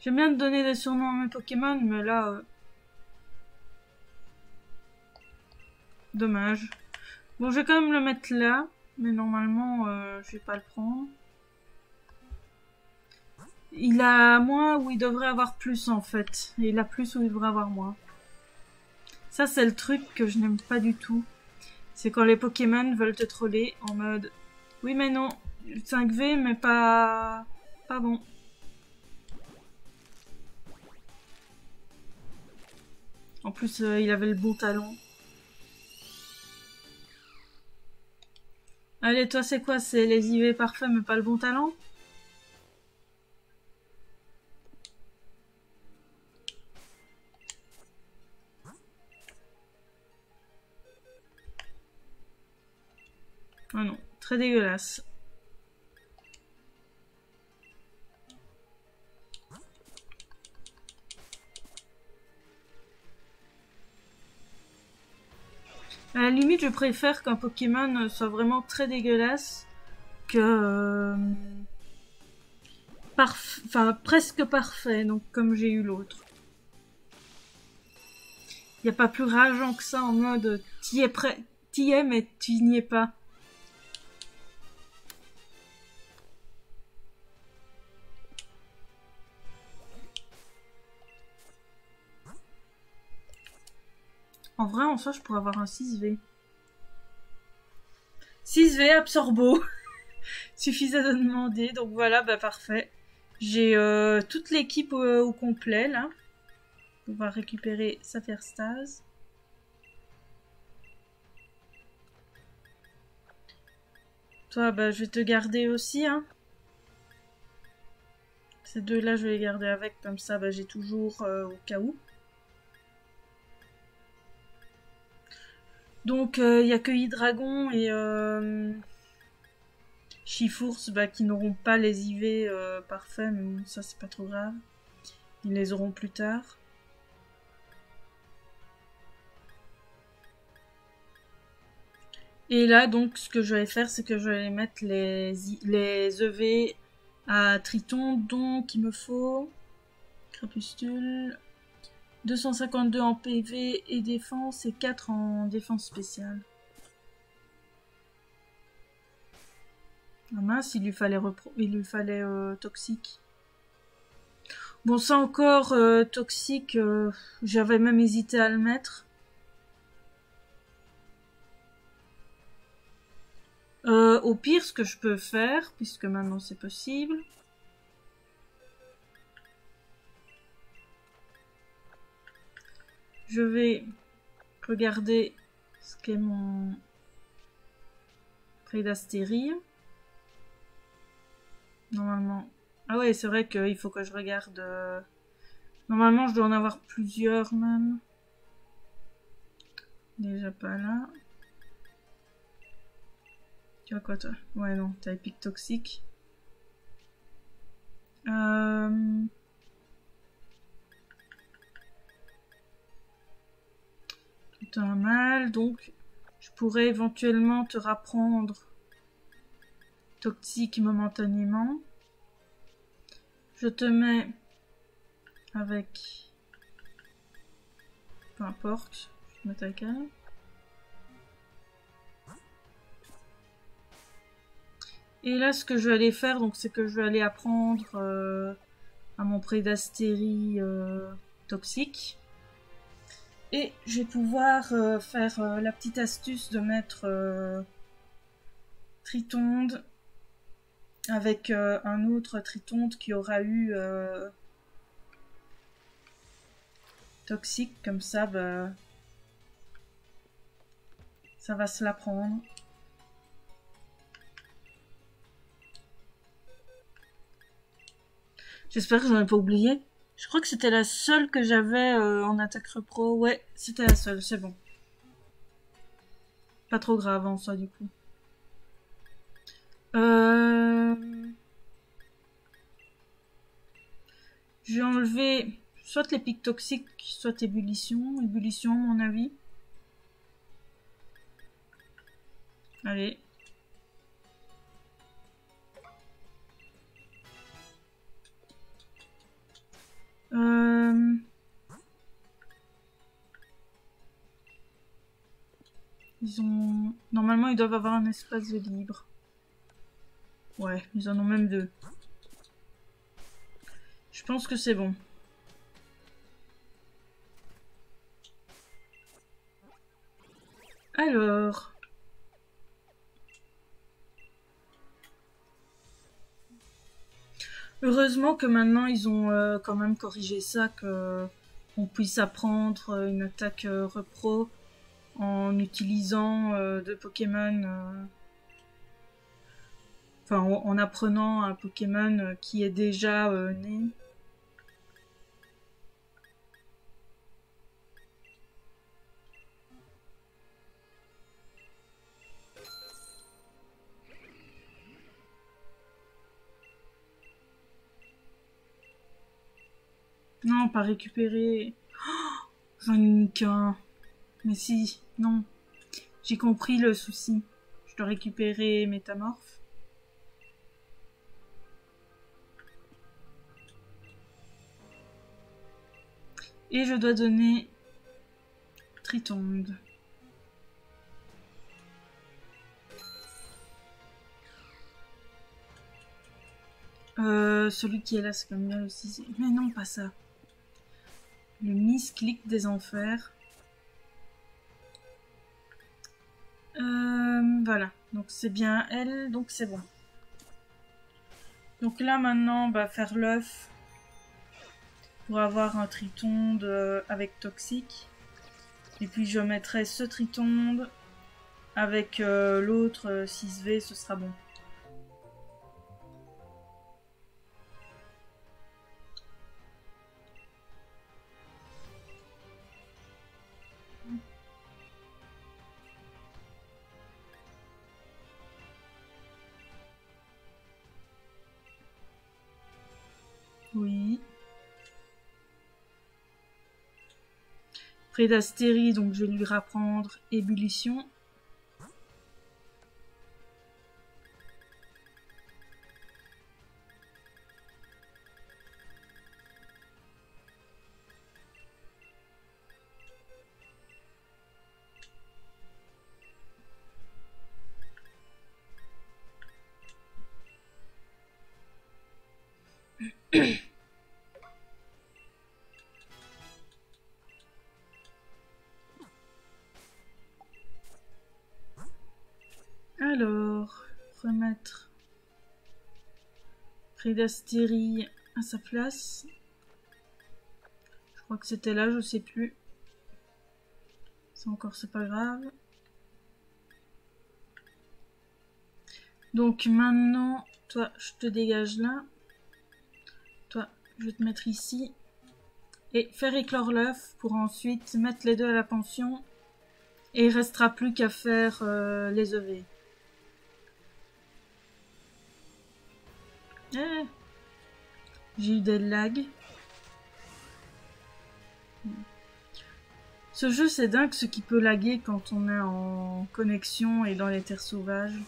J'aime bien donner des surnoms à mes Pokémon, mais là... Euh, dommage. Bon, je vais quand même le mettre là, mais normalement, euh, je vais pas le prendre. Il a moins où il devrait avoir plus, en fait. Il a plus où il devrait avoir moins. Ça, c'est le truc que je n'aime pas du tout. C'est quand les Pokémon veulent te troller en mode oui mais non, 5V mais pas pas bon. En plus, euh, il avait le bon talon. Allez, toi, c'est quoi? C'est les IV parfaits, mais pas le bon talent? Très dégueulasse. À la limite, je préfère qu'un Pokémon soit vraiment très dégueulasse que... Euh, enfin, presque parfait, donc comme j'ai eu l'autre. Il n'y a pas plus rageant que ça en mode t'y es prêt, es mais tu n'y es pas. En vrai, en soi, je pourrais avoir un 6V. 6V absorbo. Suffisait de demander. Donc voilà, bah parfait. J'ai euh, toute l'équipe au, complet là. On va récupérer sa ferstase. Toi, bah je vais te garder aussi. Hein. Ces deux-là, je vais les garder avec. Comme ça, bah, j'ai toujours euh, au cas où. Donc il euh, n'y a que Hydragon et euh, bah, qui n'auront pas les IV euh, parfaits, mais ça c'est pas trop grave. Ils les auront plus tard. Et là, donc, ce que je vais faire, c'est que je vais mettre les, les EV à Triton, donc il me faut Crépuscule, 252 en PV et défense et 4 en défense spéciale. Ah mince, il lui fallait, il lui fallait euh, toxique. Bon, ça encore, euh, toxique, euh, j'avais même hésité à le mettre. au pire, ce que je peux faire, puisque maintenant c'est possible, je vais regarder ce qu'est mon prédastérie. Normalement. Ah ouais, c'est vrai qu'il faut que je regarde. Euh, normalement, je dois en avoir plusieurs même. Déjà pas là. Tu as quoi toi? Ouais non, t'as épique toxique. Euh... Un mal, donc je pourrais éventuellement te rapprendre toxique momentanément. Je te mets avec... Peu importe, je te Et là, ce que je vais aller faire, donc, c'est que je vais aller apprendre euh, à mon prédastérie euh, toxique. Et je vais pouvoir euh, faire la petite astuce de mettre Tritonde avec un autre Tritonde qui aura eu toxique, comme ça, bah, ça va se la prendre. J'espère que j'en ai pas oublié. Je crois que c'était la seule que j'avais euh, en attaque repro. Ouais, c'était la seule, c'est bon. Pas trop grave en soi du coup. Euh... Je vais enlever soit les pics toxiques, soit ébullition. Ébullition à mon avis. Allez. Euh, ils ont... Normalement, ils doivent avoir un espace de libre. Ouais, ils en ont même deux. Je pense que c'est bon. Alors... Heureusement que maintenant ils ont euh, quand même corrigé ça, que on puisse apprendre euh, une attaque euh, repro en utilisant de Pokémon. Enfin, en, apprenant un Pokémon qui est déjà né. Pas récupérer. Oh, Mais si, non. J'ai compris le souci. Je dois récupérer Métamorphe. Et je dois donner Tritonde. Euh, celui qui est là, c'est comme bien aussi. Mais non, pas ça. Le misclic des enfers. Euh, voilà, donc c'est bien elle, donc c'est bon. Donc là maintenant, va faire l'œuf pour avoir un tritonde avec toxique. Et puis je mettrai ce tritonde avec euh, l'autre 6V, ce sera bon. Prédastérie, donc je vais lui rapprendre ébullition. d'Astérie à sa place. Je crois que c'était là, je sais plus. C'est encore, c'est pas grave. Donc maintenant, toi, je te dégage là. Toi, je vais te mettre ici. Et faire éclore l'œuf pour ensuite mettre les deux à la pension. Et il restera plus qu'à faire euh, les œufs. Eh. J'ai eu des lags. Ce jeu, c'est dingue ce qui peut laguer quand on est en connexion et dans les terres sauvages.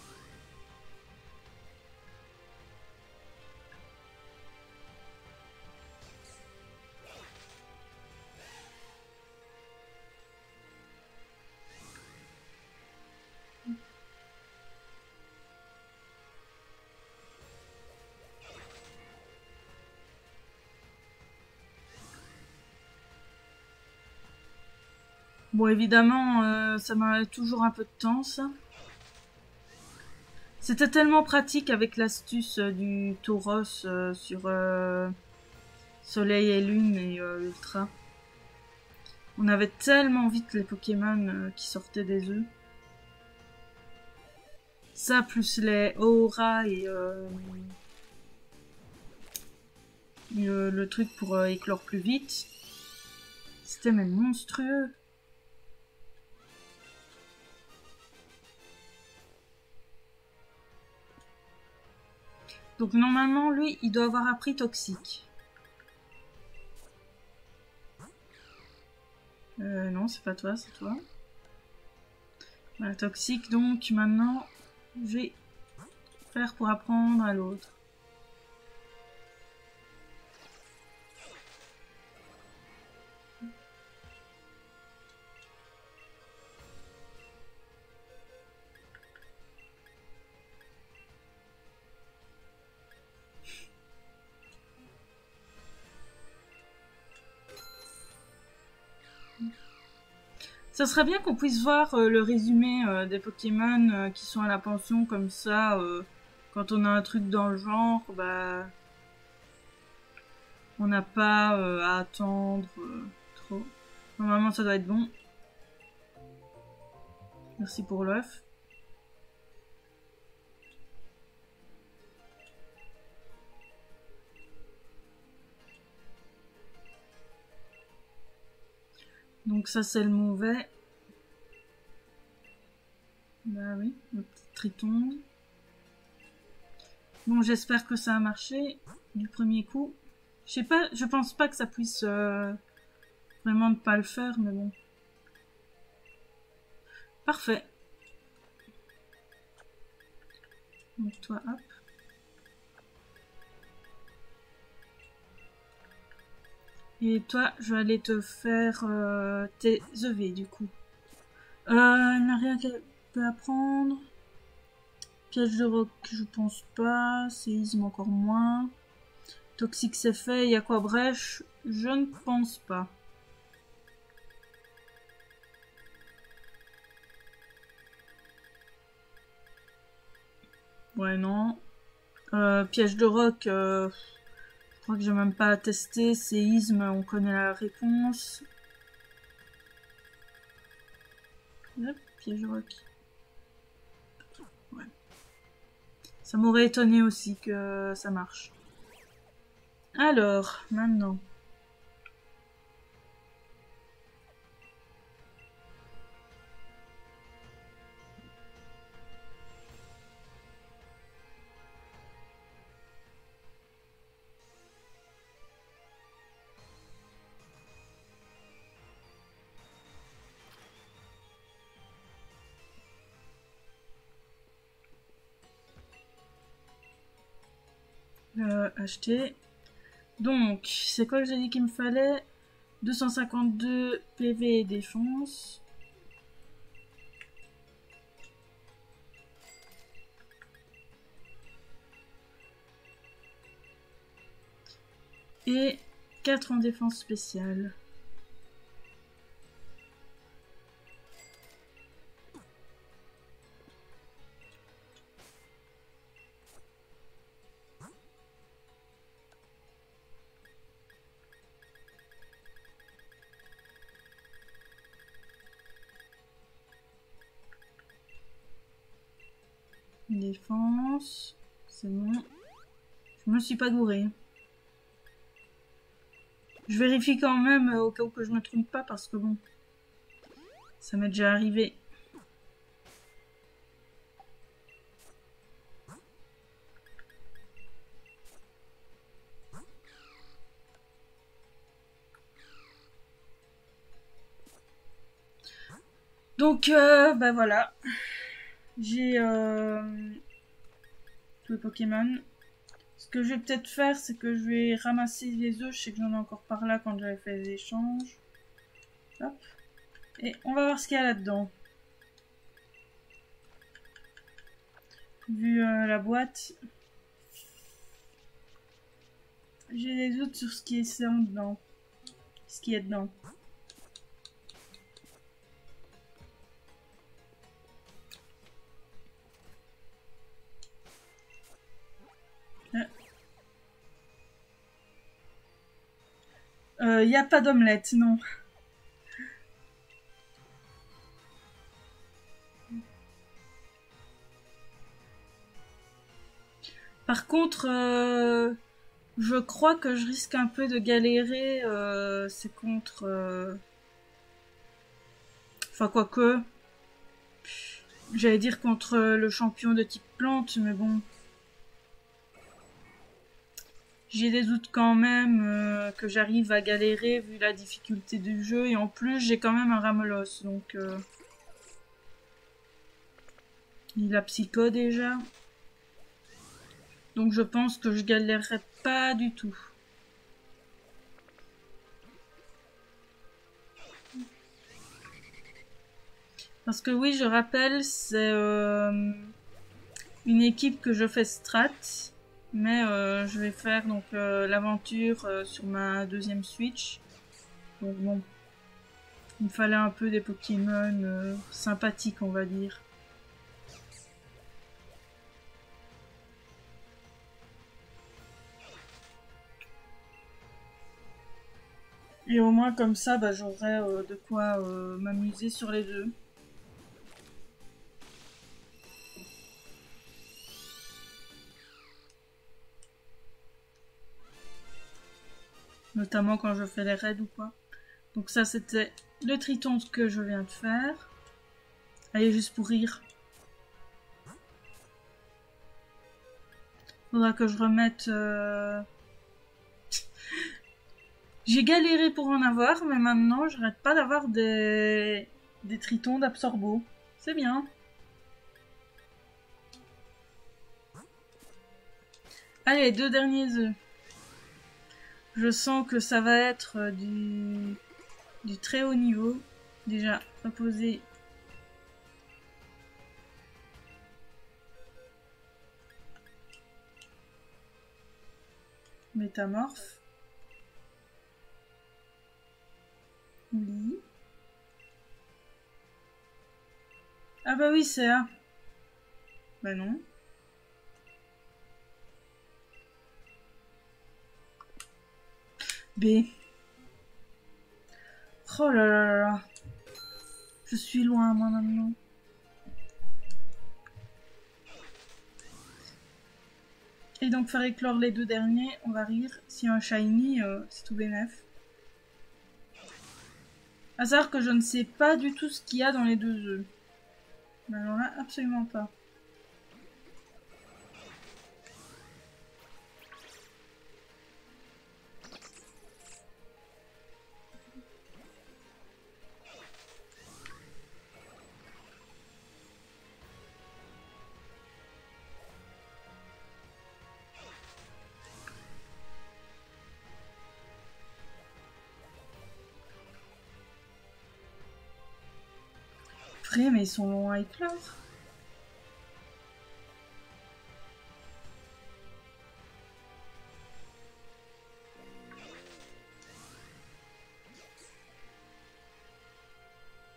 Bon, évidemment, euh, ça m'a toujours un peu de temps, ça. C'était tellement pratique avec l'astuce euh, du Tauros euh, sur Soleil et Lune et Ultra. On avait tellement vite les Pokémon qui sortaient des œufs. Ça, plus les auras et le truc pour éclore plus vite. C'était même monstrueux. Donc normalement, lui, il doit avoir appris toxique. Euh, non, c'est pas toi, c'est toi. Voilà, toxique, donc maintenant, je vais faire pour apprendre à l'autre. Ça serait bien qu'on puisse voir euh, le résumé euh, des Pokémon euh, qui sont à la pension comme ça. quand on a un truc dans le genre, bah, on n'a pas à attendre trop. Normalement, ça doit être bon. Merci pour l'œuf. Donc ça c'est le mauvais. Bah oui, le petit triton. Bon, j'espère que ça a marché du premier coup. Je sais pas, je pense pas que ça puisse euh, vraiment ne pas le faire, mais bon. Parfait. Donc toi, hop. Et toi, je vais aller te faire euh, tes EV du coup. Euh, n'a rien qu'à apprendre. Piège de roc, je pense pas. Séisme, encore moins. Toxique, c'est fait. Il y a quoi brèche? Je ne pense pas. Ouais, non. Euh, piège de roc, euh, crois que j'ai même pas à tester. Séisme, on connaît la réponse. Piège de roc. Ça m'aurait étonné aussi que ça marche. Alors, maintenant. Donc, c'est quoi que j'ai dit qu'il me fallait? 252 PV et défense. Et 4 en défense spéciale. C'est bon. Je me suis pas gouré. Je vérifie quand même euh, au cas où que je me trompe pas parce que bon. Ça m'est déjà arrivé. Donc, euh, bah voilà. J'ai euh, tous Pokémon. Ce que je vais peut-être faire, c'est que je vais ramasser les œufs. Je sais que j'en ai encore par là quand j'avais fait les échanges. Hop. Et on va voir ce qu'il y a là-dedans. Vu euh, la boîte. J'ai des doutes sur ce qui est dedans. Ce qui est dedans. Il euh, n'y a pas d'omelette, non. Par contre, euh, je crois que je risque un peu de galérer. Euh, c'est contre... Enfin, quoique... J'allais dire contre le champion de type plante, mais bon... J'ai des doutes quand même euh, que j'arrive à galérer vu la difficulté du jeu. Et en plus, j'ai quand même un Ramelos. Donc, euh, il a Psycho déjà. Donc je pense que je galérerai pas du tout. Parce que oui, je rappelle, c'est euh, une équipe que je fais strat. Mais euh, je vais faire donc euh, l'aventure euh, sur ma deuxième Switch. Donc bon, il me fallait un peu des Pokémon sympathiques, on va dire. Et au moins comme ça, bah, j'aurai de quoi m'amuser sur les deux. Notamment quand je fais les raids ou quoi. Donc ça c'était le triton que je viens de faire. Allez, juste pour rire. Faudra que je remette... Euh, J'ai galéré pour en avoir, mais maintenant j'arrête pas d'avoir des... des tritons d'absorbo. C'est bien. Allez, deux derniers œufs. Je sens que ça va être euh, du, très haut niveau. Déjà, poser Métamorphe. Oui. Ah bah oui, c'est A. Bah non. B. Oh là là là Je suis loin, moi, maintenant. Et donc, faire éclore les deux derniers, on va rire. Si un shiny, euh, c'est tout bénef. Savoir que je ne sais pas du tout ce qu'il y a dans les deux œufs. Mais alors là, absolument pas. Ils sont longs à éclore.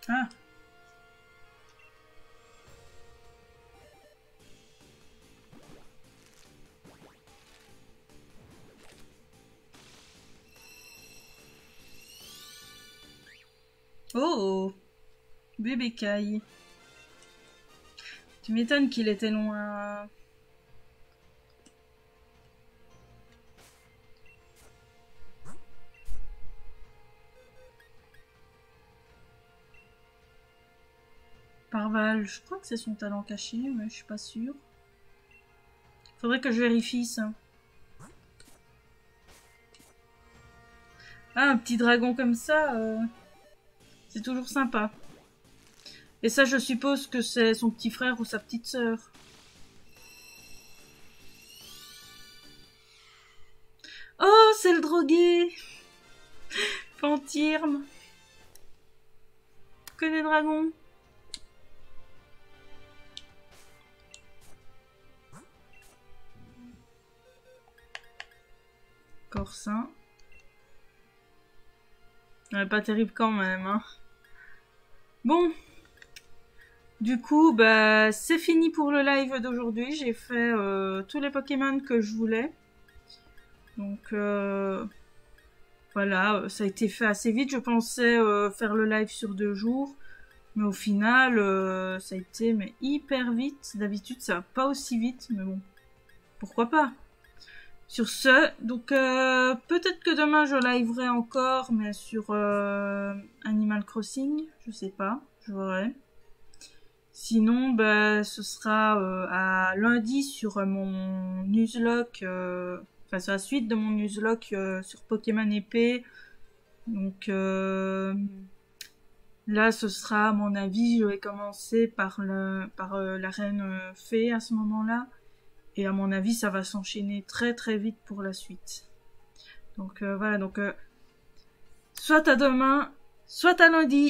Ah Oh Bébé Caille. Tu m'étonnes qu'il était loin. Parval, je crois que c'est son talent caché, mais je suis pas sûre. Faudrait que je vérifie ça. Ah, un petit dragon comme ça, euh, c'est toujours sympa. Et ça, je suppose que c'est son petit frère ou sa petite sœur. Oh, c'est le drogué Fantirme Que des dragons Corsin. Pas terrible quand même, hein. Bon. Du coup, bah, c'est fini pour le live d'aujourd'hui. J'ai fait euh, tous les Pokémon que je voulais. Donc, euh, voilà, ça a été fait assez vite. Je pensais euh, faire le live sur deux jours. Mais au final, ça a été mais hyper vite. D'habitude, ça va pas aussi vite. Mais bon, pourquoi pas? Sur ce, donc euh, peut-être que demain je liverai encore, mais sur euh, Animal Crossing, je sais pas, je verrai. Sinon, ben, ce sera euh, à lundi sur mon newslock, enfin sur la suite de mon newslock sur Pokémon épée. Donc là, ce sera à mon avis, je vais commencer par, la reine fée à ce moment-là. Et à mon avis, ça va s'enchaîner très très vite pour la suite. Donc euh, voilà, donc euh, soit à demain, soit à lundi.